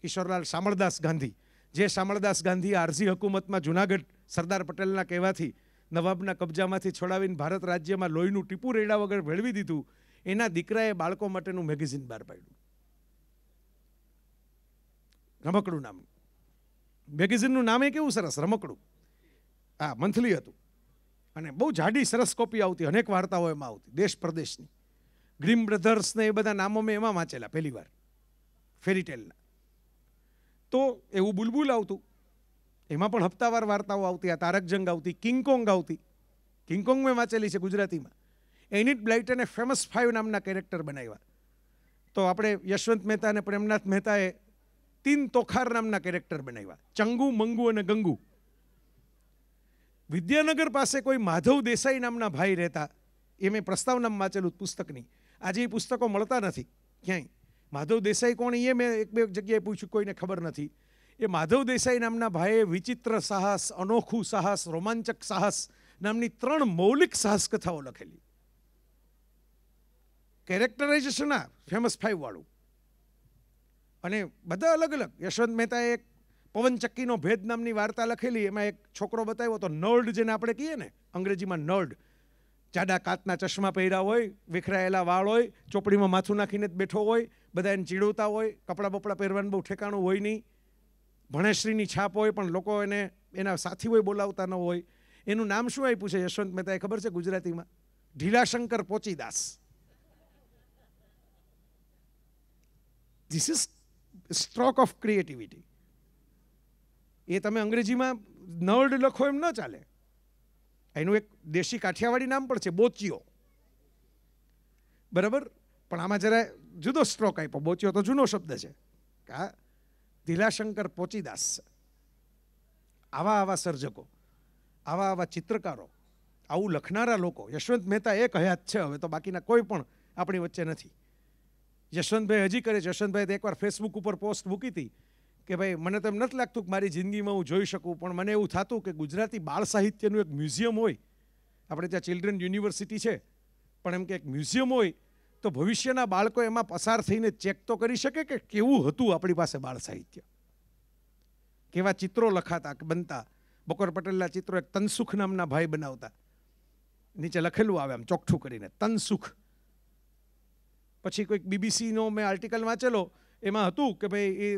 કિશોરલાલ શામળદાસ ગાંધી. જે શામળદાસ ગાંધી આરઝી હકુમતમાં જુનાગઢ સરદાર પટેલના કહેવાથી નવાબના કબજામાંથી છોડાવીને ભારત રાજ્યમાં લોહીનું ટીપું રેડા વગર ભેળવી દીધું, એના દીકરાએ બાળકો માટેનું મેગેઝિન બહાર પાડ્યું. રમકડું નામનું. મેગેઝિનનું નામ એ કેવું સરસ? રમકડું. હા મંથલી હતું. અને બહુ જાડી સરસ કોપી આવતી, અનેક વાર્તાઓ એમાં આવતી, દેશ પ્રદેશની. ગ્રીમ બ્રધર્સને એ બધા નામો મેં એમાં વાંચેલા પહેલી વાર. ફેરીટેલના તો એવું બુલબુલ આવતું. એમાં પણ હપ્તાવાર વાર્તાઓ આવતી, આ તારક જંગ આવતી કિંગકોંગ આવતી. કિંગકોંગ મેં વાંચેલી છે ગુજરાતીમાં. એનિટ બ્લાઇટને ફેમસ ફાઇવ નામના કેરેક્ટર બનાવ્યા. તો આપણે યશવંત મહેતા અને પ્રેમનાથ મહેતાએ તીન તોખાર નામના કેરેક્ટર બનાવ્યા. ચંગુ, મંગુ અને ગંગુ. વિદ્યાનગર પાસે કોઈ માધવ દેસાઈ નામના ભાઈ રહેતા, એ મેં પ્રસ્તાવનામ વાંચેલું પુસ્તકની આજે એ પુસ્તકો મળતા નથી, ક્યાંય. માધવ દેસાઈ કોણ એ મેં એક બે જગ્યાએ પૂછ્યું, કોઈને ખબર નથી. એ માધવ દેસાઈ નામના ભાઈએ વિચિત્ર સાહસ, અનોખું સાહસ, રોમાંચક સાહસ નામની ત્રણ મૌલિક સાહસ કથાઓ લખેલી કેરેક્ટરાઇઝેશન ફેમસ ફાઈવવાળું અને બધા અલગ અલગ યશવંત મહેતાએ એક પવન ચક્કીનો ભેદ નામની વાર્તા લખેલી, એમાં એક છોકરો બતાવ્યો તો નર્ડ જેને આપણે કહીએ ને, અંગ્રેજીમાં નર્ડ. જાડા કાચના ચશ્મા પહેર્યા હોય, વિખરાયેલા વાળ હોય, ચોપડીમાં માથું નાખીને જ બેઠો હોય, બધા એને ચીડવતા હોય, કપડાં બપડા પહેરવાનું બહુ ઠેકાણું હોય નહીં. ભણેશ્રીની છાપ હોય, પણ લોકો એને, એના સાથી હોય બોલાવતા ન હોય. એનું નામ શું આપ્યું છે, યશવંત મહેતાએ ખબર છે ગુજરાતીમાં? Dhilashankar Pochidas. This is stroke of creativity એ તમે અંગ્રેજીમાં નર્ડ લખો એમ ન ચાલે. એનું એક દેશી કાઠિયાવાડી નામ પણ છે, બોચિયો. બરાબર? પણ આમાં જરા જુદો સ્ટ્રોક આપ્યો. બોચિયો તો જૂનો શબ્દ છે. કા ધીલાશંકર પોચીદાસ આવા આવા સર્જકો, આવા આવા ચિત્રકારો, આવું લખનારા લોકો. યશવંત મહેતા એક હયાત છે, હવે તો બાકીના કોઈ પણ આપણી વચ્ચે નથી. યશવંતભાઈ હજી કરે છે. યશવંતભાઈ એકવાર ફેસબુક ઉપર પોસ્ટ મૂકી હતી. કે ભાઈ, મને તો એમ નથી લાગતું કે મારી જિંદગીમાં હું જોઈ શકું, પણ મને એવું થતું કે ગુજરાતી બાળ સાહિત્યનું એક મ્યુઝિયમ હોય. આપણે ત્યાં ચિલ્ડ્રન યુનિવર્સિટી છે. પણ એમ કે એક મ્યુઝિયમ હોય, તો ભવિષ્યના બાળકો એમાં પસાર થઈને ચેક તો કરી શકે કે કેવું હતું આપણી પાસે બાળ સાહિત્ય? કેવા ચિત્રો લખાતા બનતા? બકોર પટેલના ચિત્રો એક તનસુખ નામના ભાઈ બનાવતા. નીચે લખેલું આવે આમ ચોખ્ઠું કરીને, તનસુખ. પછી કોઈક બીબીસીનો મેં આર્ટિકલ વાંચેલો એમાં હતું કે ભાઈ, એ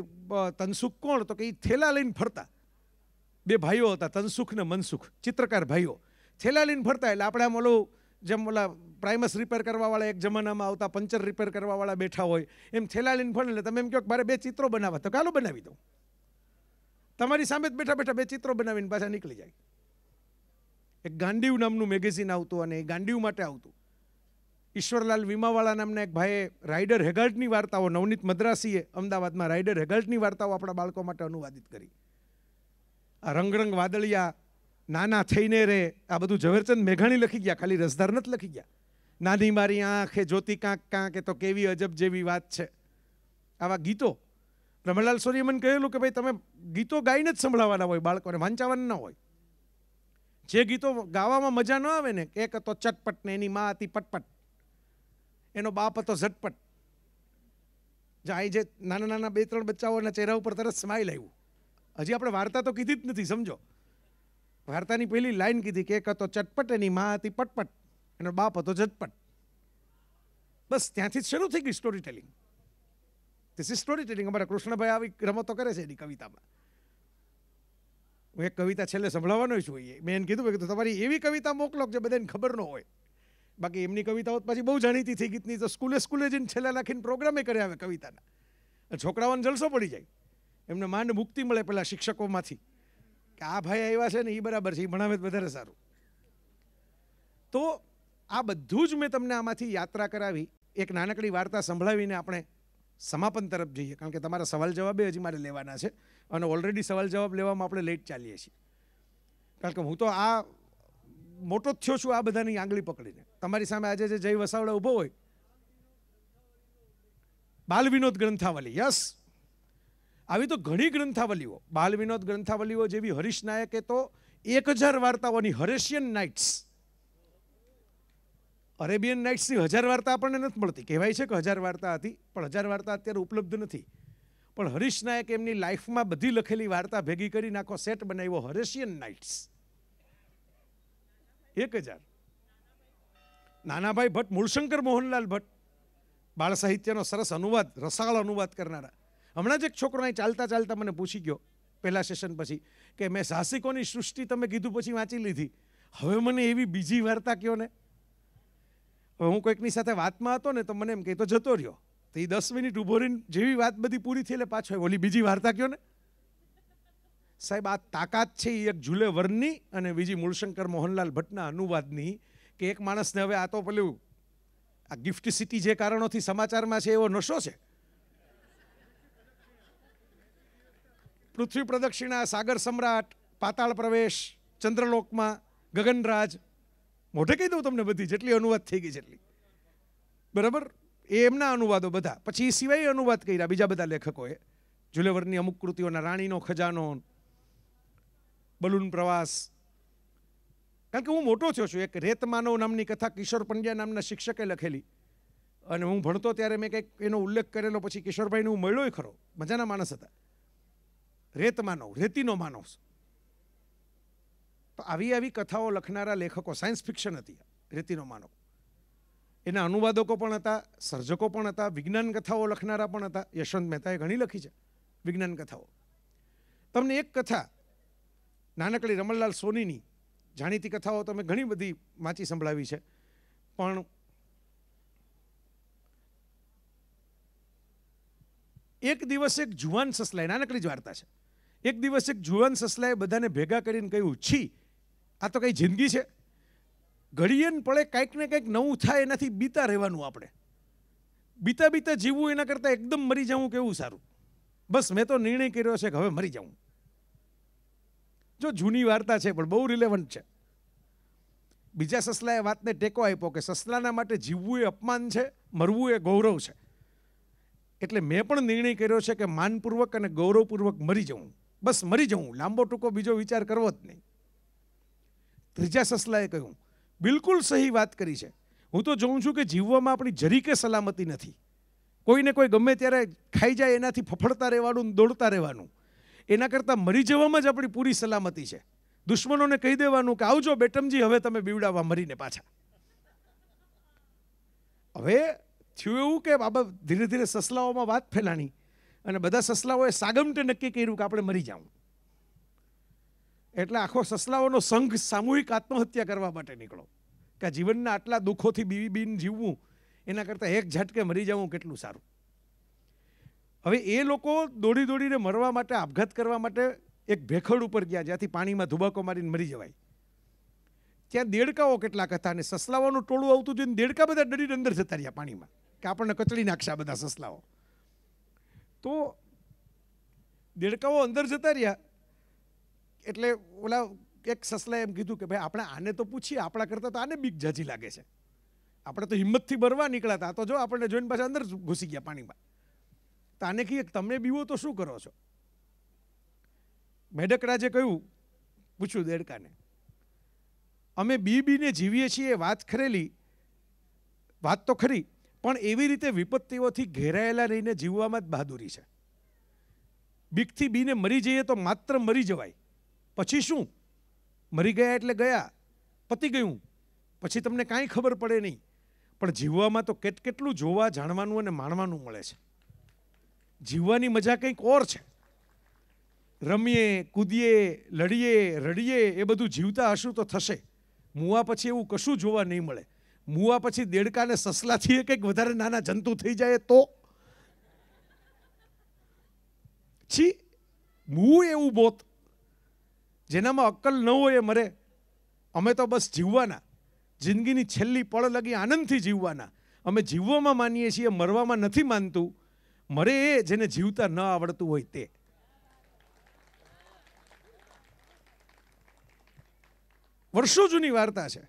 તનસુખ કોણ તો કે એ થેલા લઈને ફરતા. બે ભાઈઓ હતા, તનસુખ ને મનસુખ, ચિત્રકાર ભાઈઓ. થેલા લઈને ફરતા એટલે આપણે આમ ઓલું જેમ ઓલા પ્રાઇમસ રિપેર કરવાવાળા એક જમાનામાં આવતા, પંચર રિપેર કરવાવાળા બેઠા હોય, એમ થેલા લઈને ફરે એટલે તમે એમ કહો કે મારે બે ચિત્રો બનાવવા, તો કાલો બનાવી દઉં. તમારી સામે જ બેઠા બેઠા બે ચિત્રો બનાવીને પાછા નીકળી જાય. એક ગાંડીવ નામનું મેગેઝિન આવતું અને એ ગાંડીવ માટે આવતું. ઈશ્વરલાલ વીમાવાળા નામના એક ભાઈએ રાઇડર હેગાલ્ટની વાર્તાઓ, નવનીત મદ્રાસીએ અમદાવાદમાં રાઇડર હેગાલ્ટની વાર્તાઓ આપણા બાળકો માટે અનુવાદિત કરી. આ રંગરંગ વાદળિયા નાના થઈને રે, આ બધું ઝવેરચંદ મેઘાણી લખી ગયા, ખાલી રસધાર નથી લખી ગયા. નાની મારી આંખે જોતી કાંક કાંક, એ તો કેવી અજબ જેવી વાત છે. આવા ગીતો. રમણલાલ સોરીએ મને કહેલું કે ભાઈ, તમે ગીતો ગાઈને જ સંભળાવવાના હોય, બાળકોને વાંચાવાના ના હોય. જે ગીતો ગાવામાં મજા ન આવે ને, એક હતો ચટપટ ને એની મા હતી પટપટ. એનો બાપ હતો ઝટપટ. જાય જે નાના નાના બે ત્રણ બચ્ચાઓના ચહેરા ઉપર તરત સ્માઇલ આવ્યું. હજી આપણે વાર્તા તો કીધી જ નથી, સમજો. વાર્તાની પહેલી લાઈન કીધી કે એક હતો ચટપટ, એની મા હતી પટપટ, એનો બાપ હતો ઝટપટ. બસ ત્યાંથી જ શરૂ થઈ ગઈ story telling this is story telling અમારા કૃષ્ણભાઈ આવી રમતો કરે છે એની કવિતામાં. હું એક કવિતા છેલ્લે સંભળાવવાનો છું જોઈએ મેં એને કીધું કે તમારી એવી કવિતા મોકલો જે બધાને ખબર ન હોય. બાકી એમની કવિતાઓ પછી બહુ જાણીતી થઈ ગીતની. તો સ્કૂલે સ્કૂલે જઈને છેલ્લા નાખીને પ્રોગ્રામે કર્યા આવે કવિતાના. છોકરાઓને જલસો પડી જાય. એમને માંડ મુક્તિ મળે પેલા શિક્ષકોમાંથી. કે આ ભાઈ આવ્યા છે ને એ બરાબર છે એ ભણાવે વધારે સારું. તો આ બધું જ મેં તમને આમાંથી યાત્રા કરાવી. એક નાનકડી વાર્તા સંભળાવીને આપણે સમાપન તરફ જઈએ. કારણ કે તમારા સવાલ જવાબે હજી મારે લેવાના છે. અને ઓલરેડી સવાલ જવાબ લેવામાં આપણે લેટ ચાલીએ છીએ. કારણ કે હું તો આ મોટો થયો છું આ બધાની આંગળી પકડીને. તમારી સામે આજે જે જય વસાવડા ઊભો હોય બાલ વિનોદ ગ્રંથાવલી, યસ. આવી તો ઘણી ગ્રંથાવલીઓ બાલ વિનોદ ગ્રંથાવલીઓ જેવી હરીશ નાયકે તો એક હજાર વાર્તાઓની હરેશિયન નાઇટ્સ, અરેબિયન નાઇટ્સની હજાર વાર્તા આપણને નથી મળતી. કહેવાય છે કે હજાર વાર્તા હતી, પણ હજાર વાર્તા અત્યારે ઉપલબ્ધ નથી. પણ હરીશ નાયક એમની લાઈફમાં બધી લખેલી વાર્તા ભેગી કરીને આખો સેટ બનાવ્યો હરેશિયન નાઇટ્સ. એક હજાર. નાનાભાઈ ભટ્ટ, મૂળશંકર મોહનલાલ ભટ્ટ. બાળ સાહિત્યનો સરસ અનુવાદ, રસાળ અનુવાદ કરનારા. હમણાં જ એક છોકરો અહીં ચાલતા ચાલતા મને પૂછી ગયો, પહેલા સેશન પછી, કે મેં સાહસિકોની સૃષ્ટિ તમે કીધું પછી વાંચી લીધી. હવે મને એવી બીજી વાર્તા કયો ને? હવે હું કોઈકની સાથે વાતમાં હતો ને તો મને એમ કહે તો જતો રહ્યો. તો એ દસ મિનિટ ઊભો રહીને જેવી વાત બધી પૂરી થઈ એટલે પાછો ઓલી બીજી વાર્તા કયો ને? સાહેબ, આ તાકાત છે એ એક ઝૂલે વરની અને બીજી મૂળશંકર મોહનલાલ ભટ્ટના અનુવાદની કે એક માણસને હવે આ તો પેલું, આ ગિફ્ટ સિટી જે કારણોથી સમાચારમાં છે એવો નશો છે? પૃથ્વી પ્રદક્ષિણા, સાગર સમ્રાટ, પાતાળ પ્રવેશ, ચંદ્રલોકમાં, ગગનરાજ. મોઢે કહી દઉં તમને બધી, જેટલી અનુવાદ થઈ ગઈ જેટલી. બરાબર? એ એમના અનુવાદો બધા. પછી એ સિવાય અનુવાદ કર્યા બીજા બધા લેખકોએ. જુલેવરની અમુક કૃતિઓના રાણીનો ખજાનો બલૂન પ્રવાસ. કારણ કે હું મોટો થયો છું, એક રેત માનવ નામની કથા કિશોર પંડ્યા નામના શિક્ષકે લખેલી. અને હું ભણતો ત્યારે મેં કંઈક એનો ઉલ્લેખ કરેલો પછી કિશોરભાઈને હું મળ્યો ખરો. મજાના માણસ હતા. રેત માનવ રેતીનો માનવ. તો આવી આવી કથાઓ લખનારા લેખકો સાયન્સ ફિક્શન હતી, રેતીનો માનવ. એના અનુવાદકો પણ હતા, સર્જકો પણ હતા, વિજ્ઞાન કથાઓ લખનારા પણ હતા. યશવંત મહેતાએ ઘણી લખી છે, વિજ્ઞાન કથાઓ. તમને એક કથા નાનકડી રમણલાલ સોનીની જાણીતી કથાઓ તમે ઘણી બધી વાંચી સંભળાવી છે. પણ એક દિવસ એક જુવાન સસલાએ, નાનકડી જ વાર્તા છે. એક દિવસ એક જુવાન સસલાએ બધાને ભેગા કરીને કહ્યું, છી, આ તો કઈ જિંદગી છે. ઘડીએ ને પડે કંઈક ને કંઈક નવું થાય એનાથી બીતા રહેવાનું આપણે. બીતા બીતા જીવવું એના કરતાં એકદમ મરી જવું કેવું સારું? બસ મેં તો નિર્ણય કર્યો છે કે હવે મરી જાઉં જો જૂની વાર્તા છે, પણ બહુ રિલેવન્ટ છે. બીજા સસલાએ વાતને ટેકો આપ્યો કે સસલાના માટે જીવવું એ અપમાન છે, મરવું એ ગૌરવ છે. એટલે મેં પણ નિર્ણય કર્યો છે કે માનપૂર્વક અને ગૌરવપૂર્વક મરી જવું. બસ મરી જવું, લાંબો ટૂંકો બીજો વિચાર કરવો જ નહીં. ત્રીજા સસલાએ કહ્યું, બિલકુલ સહી વાત કરી છે. હું તો જોઉં છું કે જીવવામાં આપણી જરીકે સલામતી નથી. કોઈને કોઈ ગમે ત્યારે ખાઈ જાય, એનાથી ફફડતા રહેવાનું દોડતા રહેવાનું. એના કરતાં મરી જવામાં જ આપણી પૂરી સલામતી છે. દુશ્મનોને કહી દેવાનું કે આવજો બેટમજી, હવે તમે બીવડાવવા મરીને પાછા. હવે થયું એવું કે બાબા ધીરે ધીરે સસલાઓમાં વાત ફેલાણી અને બધા સસલાઓએ સાગમટે નક્કી કર્યું કે આપણે મરી જાઉં. એટલે આખો સસલાઓનો સંઘ સામૂહિક આત્મહત્યા કરવા માટે નીકળો કે જીવનના આટલા દુઃખોથી બીવી બીન જીવવું એના કરતાં એક ઝટકે મરી જવું કેટલું સારું? હવે એ લોકો દોડી દોડીને મરવા માટે, આપઘાત કરવા માટે એક ભેખડ ઉપર ગયા, જ્યાંથી પાણીમાં ધુબાકો મારીને મરી જવાય. ત્યાં દેડકાઓ કેટલાક હતા અને સસલાઓનું ટોળું આવતું જોઈને દેડકા બધા ડરીને અંદર જતા રહ્યા પાણીમાં, કે આપણને કચડી નાખશે બધા સસલાઓ. તો દેડકાઓ અંદર જતા રહ્યા, એટલે ઓલા એક સસલાએ એમ કીધું કે, ભાઈ, આપણે આને તો પૂછીએ, આપણા કરતાં તો આને બીક જાજી લાગે છે. આપણે તો હિંમતથી ભરવા નીકળ્યા હતા. તો જો આપણને જોઈને પાછા અંદર ઘૂસી ગયા પાણીમાં. તો આને કહીએ તમે બીવો તો શું કરો છો? મેડકરાજે કહ્યું, પૂછ્યું દેડકાને, અમે બી બીને જીવીએ છીએ વાત ખરેલી, વાત તો ખરી, પણ એવી રીતે વિપત્તિઓથી ઘેરાયેલા રહીને જીવવામાં જ બહાદુરી છે. બીકથી બીને મરી જઈએ તો માત્ર મરી જવાય. પછી શું? મરી ગયા એટલે ગયા, પતી ગયું. પછી તમને કાંઈ ખબર પડે નહીં. પણ જીવવામાં તો કેટ કેટલું જોવા, જાણવાનું અને માણવાનું મળે છે. જીવવાની મજા કંઈક ઓર છે. રમીએ, કૂદીએ, લડીએ, રડીએ, એ બધું જીવતા હશું તો થશે. મુવા પછી એવું કશું જોવા નહીં મળે. મુવા પછી દેડકાને સસલાથી એ કંઈક વધારે નાના જંતુ થઈ જાય તો? છી મૂ એવું બોત. જેનામાં અક્કલ ન હોય એ મરે. અમે તો બસ જીવવાના. જિંદગીની છેલ્લી પળ લગી આનંદથી જીવવાના. અમે જીવવામાં માનીએ છીએ, મરવામાં નથી માનતું. મરે એ જેને જીવતા ન આવડતું હોય તે. વર્ષો જૂની વાર્તા છે.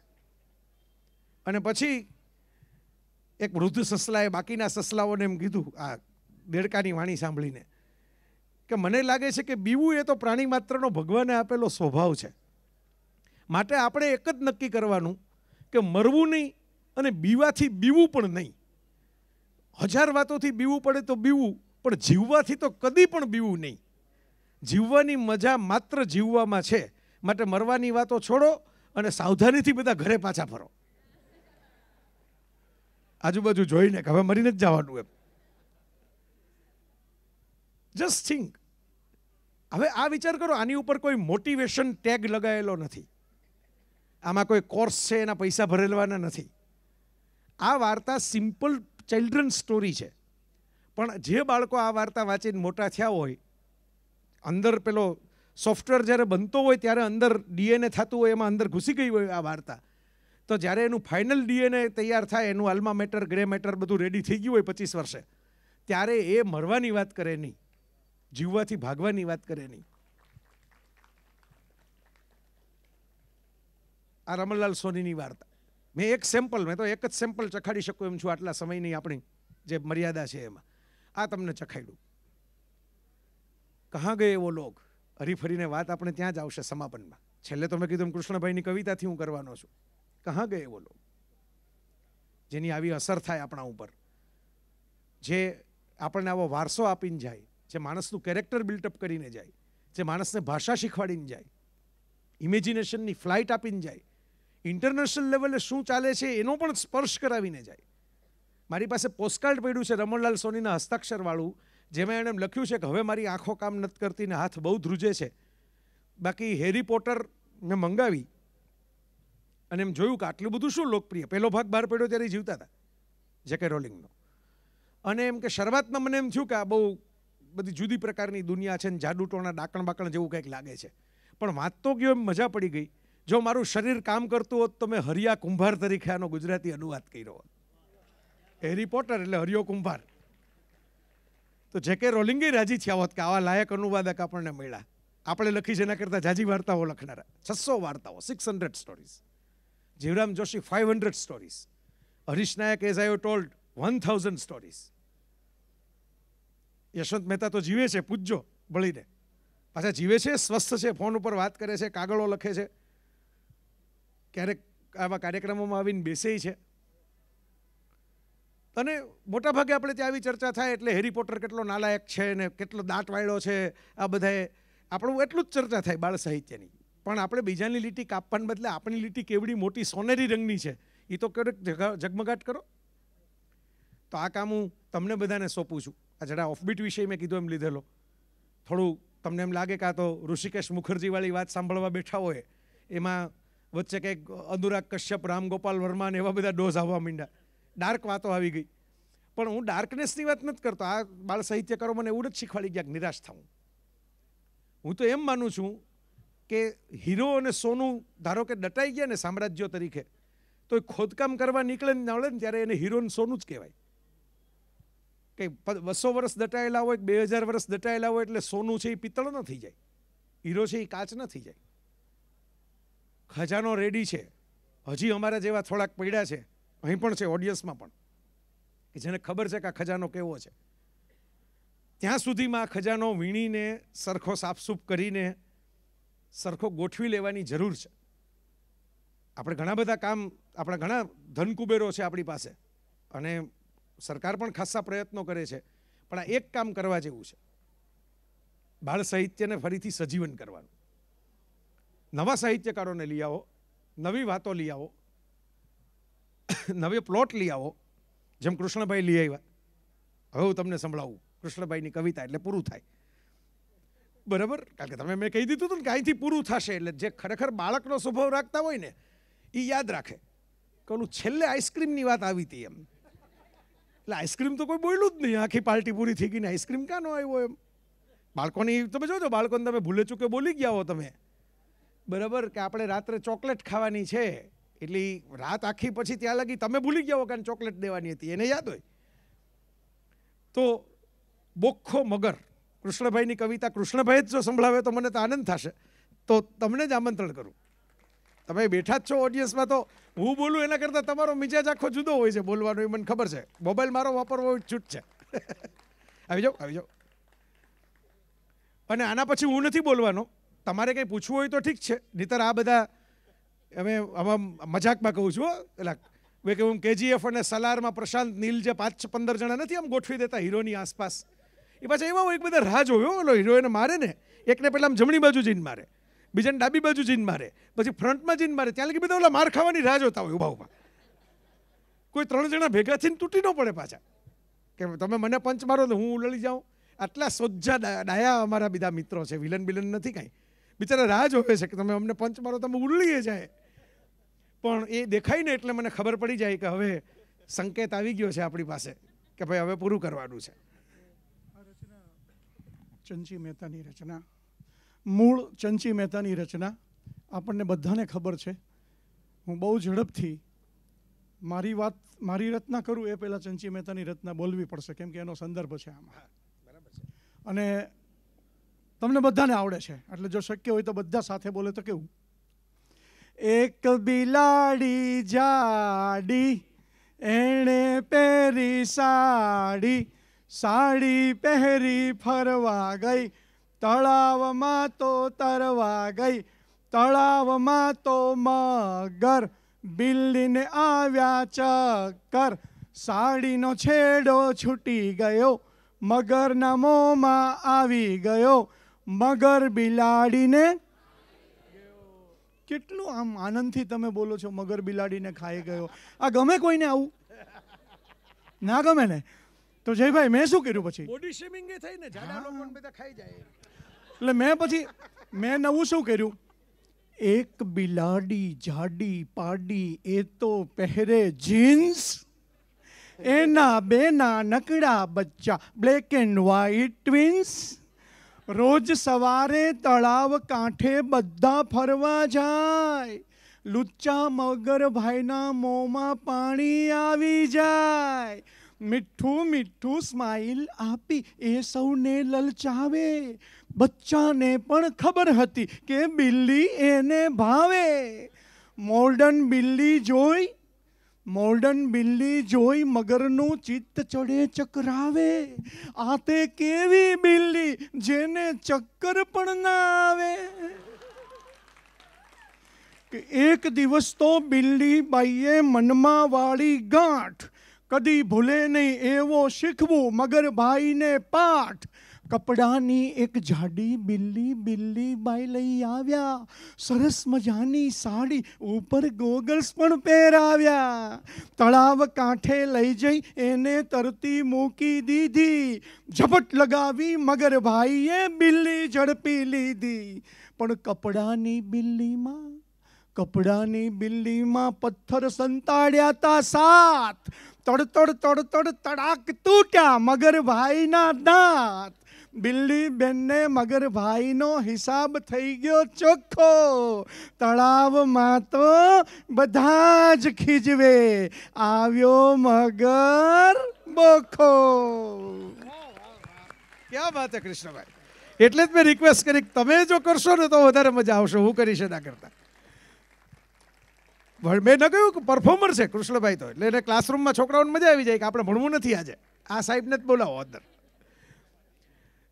અને પછી એક વૃદ્ધ સસલાએ બાકીના સસલાઓને એમ કીધું, આ દેડકાની વાણી સાંભળીને, કે મને લાગે છે કે બીવું એ તો પ્રાણી માત્રનો ભગવાને આપેલો સ્વભાવ છે. માટે આપણે એક જ નક્કી કરવાનું કે મરવું નહીં અને બીવાથી બીવું પણ નહીં. હજાર વાતોથી બીવું પડે તો બીવું, પણ જીવવાથી તો કદી પણ બીવું નહીં. જીવવાની મજા માત્ર જીવવામાં છે. માટે મરવાની વાતો છોડો અને સાવધાનીથી બધા ઘરે પાછા ફરો. આજુબાજુ જોઈને કે હવે મરીને જ જવાનું એમ. જસ્ટ થિંક હવે આ વિચાર કરો, આની ઉપર કોઈ મોટિવેશન ટેગ લગાવેલો નથી. આમાં કોઈ કોર્સ છે, એના પૈસા ભરેલવાના નથી. આ વાર્તા સિમ્પલ ચિલ્ડ્રન સ્ટોરી છે. પણ જે બાળકો આ વાર્તા વાંચીને મોટા થયા હોય, અંદર પેલો સોફ્ટવેર જ્યારે બનતો હોય ત્યારે અંદર ડીએનએ થતું હોય, એમાં અંદર ઘૂસી ગઈ હોય આ વાર્તા. તો જ્યારે એનું ફાઇનલ ડીએનએ તૈયાર થાય, એનું અલ્મા મેટર ગ્રે મેટર બધું રેડી થઈ ગયું હોય પચીસ વર્ષે, ત્યારે એ મરવાની વાત કરે નહીં. જીવવાથી ભાગવાની વાત કરે નહીં. આ રમણલાલ સોનીની વાર્તા. મેં એક સેમ્પલ મેં તો એક જ સેમ્પલ ચખાડી શકું એમ છું આટલા સમયની આપણી જે મર્યાદા છે એમાં. આ તમને ચખાડ્યું કહા ગયે એવો લોક હરીફરીને વાત આપણે ત્યાં જ આવશે સમાપનમાં. છેલ્લે તો મેં કીધું કૃષ્ણભાઈની કવિતાથી હું કરવાનો છું. કહા ગયે એવો લોક જેની આવી અસર થાય આપણા ઉપર. જે આપણને આવો વારસો આપીને જાય, જે માણસનું કેરેક્ટર બિલ્ટઅપ કરીને જાય, જે માણસને ભાષા શીખવાડીને જાય ઇમેજિનેશનની ફ્લાઇટ આપીને જાય ઇન્ટરનેશનલ લેવલે શું ચાલે છે એનો પણ સ્પર્શ કરાવીને જાય. મારી પાસે પોસ્ટકાર્ડ પડ્યું છે રમણલાલ સોનીના હસ્તાક્ષરવાળું, જેમાં એણે લખ્યું છે કે હવે મારી આંખો કામ નથી કરતી ને હાથ બહુ ધ્રુજે છે. બાકી હેરી પોટર મેં મંગાવી અને એમ જોયું કે આટલું બધું શું લોકપ્રિય? પહેલો ભાગ બહાર પડ્યો ત્યારે જીવતા હતા જેકે રોલિંગનો. અને એમ કે શરૂઆતમાં મને એમ થયું કે આ બહુ બધી જુદી પ્રકારની દુનિયા છે ને જાદુટોણા ડાકણ બાકણ જેવું કંઈક લાગે છે. પણ વાત તો ગયો એમ મજા પડી ગઈ. જો મારું શરીર કામ કરતું હોત તો મેં હરિયા કુંભાર તરીકે આનો ગુજરાતી અનુવાદ કર્યો હોત. હેરી પોટર એટલે હરિયો કુંભાર. તો જે કે રોલિંગે રાજી થયા હોત કે આવા લાયક અનુવાદક આપણને મળ્યા. આપણે લખી છે એના કરતાં જાજી વાર્તાઓ લખનારા. છસો વાર્તાઓ six hundred stories Jivram Joshi five hundred stories Harish Nayak as I told one thousand stories Yashwant Mehta તો જીવે છે, પૂજજો, બળીને. પાછા જીવે છે, સ્વસ્થ છે, ફોન ઉપર વાત કરે છે, કાગળો લખે છે. ક્યારેક આવા કાર્યક્રમોમાં આવીને બેસે છે. અને મોટાભાગે આપણે ત્યાં આવી ચર્ચા થાય એટલે હેરી પોટર કેટલો નાલાયક છે ને કેટલો દાંત વાળ્યો છે, આ બધાએ આપણું એટલું જ ચર્ચા થાય બાળ સાહિત્યની. પણ આપણે બીજાની લીટી કાપવાને બદલે આપણી લીટી કેવડી મોટી સોનેરી રંગની છે. એ તો ક્યારેક ઝગમગાટ કરો. તો આ કામ હું તમને બધાને સોંપું છું. આ જરા ઓફબીટ વિષય મેં કીધું એમ લીધેલો. થોડું તમને એમ લાગે કે આ તો ઋષિકેશ મુખર્જીવાળી વાત સાંભળવા બેઠા હોય. એમાં વચ્ચે કંઈક અનુરાગ કશ્યપ, રામગોપાલ વર્મા ને એવા બધા ડોઝ આવવા માંડ્યા. ડાર્ક વાતો આવી ગઈ. પણ હું ડાર્કનેસની વાત નથી કરતો. આ બાળ સાહિત્યકારો મને એવું જ શીખવાડી ગયા નિરાશ થવું હું તો એમ માનું છું કે હીરો અને સોનું ધારો કે દટાઈ ગયા ને સામ્રાજ્યો તરીકે, તો એ ખોદકામ કરવા નીકળે ને નવળે ને ત્યારે એને હીરો ને સોનું જ કહેવાય. કે બસો વર્ષ દટાયેલા હોય બે હજાર વર્ષ દટાયેલા હોય એટલે સોનું છે એ પિત્તળ ન થઈ જાય. હીરો છે એ કાચ ન થઈ જાય. ખજાનો રેડી છે. હજી અમારા જેવા થોડાક પડ્યા છે. અહીં પણ છે ઓડિયન્સમાં પણ. કે જેને ખબર છે કે આ ખજાનો કેવો છે. ત્યાં સુધીમાં આ ખજાનો વીણીને, સરખો સાફસૂફ કરીને, સરખો ગોઠવી લેવાની જરૂર છે. આપણે ઘણા બધા કામ, આપણા ઘણા ધનકુબેરો છે આપણી પાસે. અને સરકાર પણ ખાસા પ્રયત્નો કરે છે. પણ આ એક કામ કરવા જેવું છે. બાળ સાહિત્યને ફરીથી સજીવન કરવાનું. નવા સાહિત્યકારોને લઈ આવો, નવી વાતો લઈ આવો, નવે પ્લોટ લઈ આવો. જેમ કૃષ્ણભાઈ લઈ આવ્યા. હવે હું તમને સંભળાવું. કૃષ્ણભાઈની કવિતા એટલે પૂરું થાય. બરાબર? કારણ કે તમે મેં કહી દીધું હતું ને કે અહીંથી પૂરું થશે એટલે જે ખરેખર બાળકનો સ્વભાવ રાખતા હોય ને એ યાદ રાખે. કે ઓલું છેલ્લે આઈસ્ક્રીમની વાત આવી હતી એમ. એટલે આઈસ્ક્રીમ તો કોઈ બોલ્યું જ નહીં. આખી પાર્ટી પૂરી થઈ ગઈ ને આઈસ્ક્રીમ કાં નો આવ્યો એમ? બાળકોની, તમે જોજો, બાળકોને તમે ભૂલે ચૂકે બોલી ગયા હો તમે. બરાબર કે આપણે રાત્રે ચોકલેટ ખાવાની છે, એટલે રાત આખી પછી ત્યાં લગી, તમે ભૂલી ગયા કારણ ચોકલેટ દેવાની હતી, એને યાદ હોય? તો બોખો મગર, કૃષ્ણભાઈની કવિતા, કૃષ્ણભાઈ જ જો સંભળાવે તો મને તો આનંદ થશે. તો તમને જ આમંત્રણ કરું. તમે બેઠા જ છો ઓડિયન્સમાં તો હું બોલું એના કરતાં તમારો મિજાજ આખો જુદો હોય છે બોલવાનો, એ મને ખબર છે. મોબાઈલ મારો વાપરવો છૂટ છે. આવી જાઓ આવી જાઓ. અને આના પછી હું નથી બોલવાનો. તમારે કંઈ પૂછવું હોય તો ઠીક છે. નહીતર આ બધા અમે આમાં મજાકમાં કહું છું વે કે હું કેજીએફ અને સલારમાં પ્રશાંત નીલ જે પાંચ પંદર જણા નથી આમ ગોઠવી દેતા હીરોની આસપાસ. એ પાછા એવા હોય એક બધા રાહ જોયો ઓલો હીરો એને મારે ને, એકને પહેલાં આમ જમણી બાજુ જઈને મારે, બીજાને ડાબી બાજુ જઈને મારે, પછી ફ્રન્ટમાં જઈને મારે, ત્યાં લગી બધા ઓલા માર ખાવાની રાહ જોતા હોય ઊભા કોઈ ત્રણ જણા ભેગા થઈને તૂટી ન પડે પાછા. કે તમે મને પંચ મારો તો હું ઉલળી જાઉં. આટલા સોજ્જા ડાયા અમારા બીજા મિત્રો છે. વિલન બિલન નથી કાંઈ. બિચારા રાહ જોવે છે કે તમે અમને પંચ મારો તમે ઉલ્લીએ જાય. પણ એ દેખાય ને એટલે મને ખબર પડી જાય કે હવે સંકેત આવી ગયો છે આપણી પાસે કે ભાઈ હવે પૂરું કરવાનું છે. ચંચી મહેતાની રચના. મૂળ ચંચી મહેતાની રચના. આપણને બધાને ખબર છે. હું બહુ ઝડપથી મારી વાત મારી રચના કરું એ પહેલાં ચંચી મહેતાની રચના બોલવી પડશે કેમ કે એનો સંદર્ભ છે આમાં. અને તમને બધાને આવડે છે. એટલે જો શક્ય હોય તો બધા સાથે બોલે તો કેવું? એક બિલાડી જાડી, એણે પહેરી સાડી સાડી પહેરી ફરવા ગઈ, તળાવમાં તો તરવા ગઈ, તળાવમાં તો મગર બિલ્લીને આવ્યા ચક્કર, સાડીનો છેડો છૂટી ગયો, મગરના મોંમાં આવી ગયો મગર બિલાડીને કેટલું આમ આનંદથી તમે બોલો છો મગર બિલાડીને ખાઈ ગયો. આ ગમે કોઈને આવું? ના ગમે ને? તો જયભાઈ મેં શું કર્યું પછી? બોડી શેમિંગ એ થઈ ને જાડા લોકો બધા ખાઈ જાય. એટલે મેં પછી મેં નવું શું કર્યું? એક બિલાડી જાડી પાડી એ તો પહેરે જીન્સ એના બેના નકડા બચ્ચા બ્લેક એન્ડ વ્હાઈટ ટ્વિન્સ રોજ સવારે તળાવ કાંઠે બધા ફરવા જાય. લુચ્ચા મગર ભાઈના મોંમાં પાણી આવી જાય. મીઠું મીઠું સ્માઈલ આપી એ સૌને લલચાવે. બચ્ચાને પણ ખબર હતી કે બિલ્લી એને ભાવે. મોર્ડન બિલ્લી જોઈ મોર્ડન બિલ્લી જોઈ મગરનું ચિત્ત ચડે ચકરાવે. આ તે કેવી બિલ્લી જેને ચક્કર પણ ના આવે? એક દિવસ તો બિલ્લી બાઈએ મનમાં વાળી ગાંઠ. કદી ભૂલે નહીં એવો શીખવું મગર ભાઈને પાઠ. કપડાની એક જાડી બિલ્લી બિલ્લી બાઈ લઈ આવ્યા. સરસ મજાની સાડી ઉપર ગોગલ્સ પણ પહેરાવ્યા. તળાવ કાંઠે લઈ જઈ એને તરતી મૂકી દીધી. ઝપટ લગાવી મગર ભાઈએ બિલ્લી ઝડપી લીધી. પણ કપડાની બિલ્લીમાં કપડાની બિલ્લીમાં પથ્થર સંતાડ્યા તા સાત. તડતડ તડતડ તડ તડ તડાક તૂટ્યા મગરભાઈના દાંત. બિલ્લી બેનને મગરભાઈનો હિસાબ થઈ ગયો ચોખ્ખો. તળાવમાં તો બધા જ ખીજવે. આવ્યો મગર બોખો. ક્યાં વાત છે કૃષ્ણભાઈ? એટલે જ મેં રિક્વેસ્ટ કરી તમે જો કરશો ને તો વધારે મજા આવશે. હું કરીશ ના કરતા. મેં ન કહ્યું કે પરફોર્મર છે કૃષ્ણભાઈ તો. એટલે એને ક્લાસરૂમમાં છોકરાઓને મજા આવી જાય કે આપણે ભણવું નથી આજે. આ સાહેબને જ બોલાવો અંદર.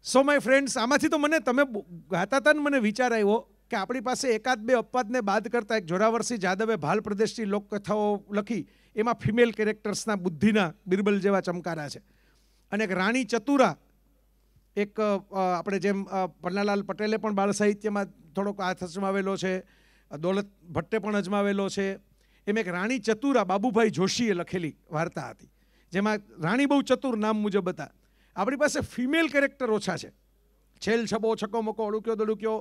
સો માય ફ્રેન્ડ્સ આમાંથી તો મને તમે ગાતા હતા ને મને વિચાર આવ્યો કે આપણી પાસે એકાદ બે અપવાદને બાદ કરતાં એક જોરાવરસિંહ જાદવે ભાલ પ્રદેશની લોકકથાઓ લખી, એમાં ફિમેલ કેરેક્ટર્સના બુદ્ધિના બિરબલ જેવા ચમકારા છે. અને એક રાણી ચતુરા, એક આપણે જેમ પન્નાલાલ પટેલે પણ બાળ સાહિત્યમાં થોડોક હાથ અજમાવેલો છે, દોલત ભટ્ટે પણ અજમાવેલો છે. એમ એક રાણી ચતુરા, બાબુભાઈ જોશીએ લખેલી વાર્તા હતી, જેમાં રાણી બહુ ચતુર નામ મુજબ હતા. આપણી પાસે ફિમેલ કેરેક્ટર ઓછા છે. છેલ છબો, છકો, મકો, અડુક્યો, દડુક્યો,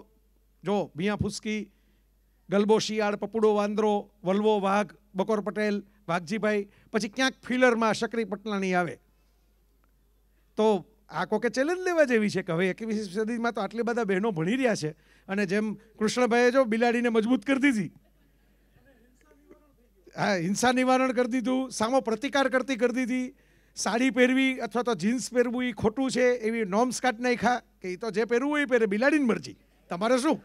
જો ભીયા ફૂસકી ગલબો શિયાળ પપુડો, વાંદરો, વલવો, વાઘ, બકોર પટેલ, વાઘજીભાઈ, પછી ક્યાંક ફિલરમાં શકરી પટલાણી આવે. તો આ કોકે ચેલેન્જ લેવા જેવી છે કે હવે એકવીસ સદીમાં તો આટલી બધા બહેનો ભણી રહ્યા છે અને જેમ કૃષ્ણભાઈએ જો બિલાડીને મજબૂત કરી દીધી. હા, હિંસા નિવારણ કરી દીધું, સામો પ્રતિકાર કરતી કરી દીધી સાડી પહેરવી અથવા તો જીન્સ પહેરવું એ ખોટું છે એવી નોર્મ્સ કાઢ નાખ્યા કે એ તો જે પહેરવું હોય એ પહેરે. બિલાડીની મરજી. તમારે શું?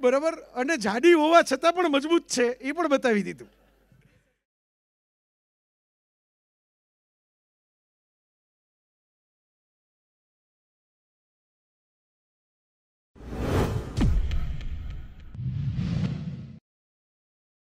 બરાબર? અને જાડી હોવા છતાં પણ મજબૂત છે. એ પણ બતાવી દીધું.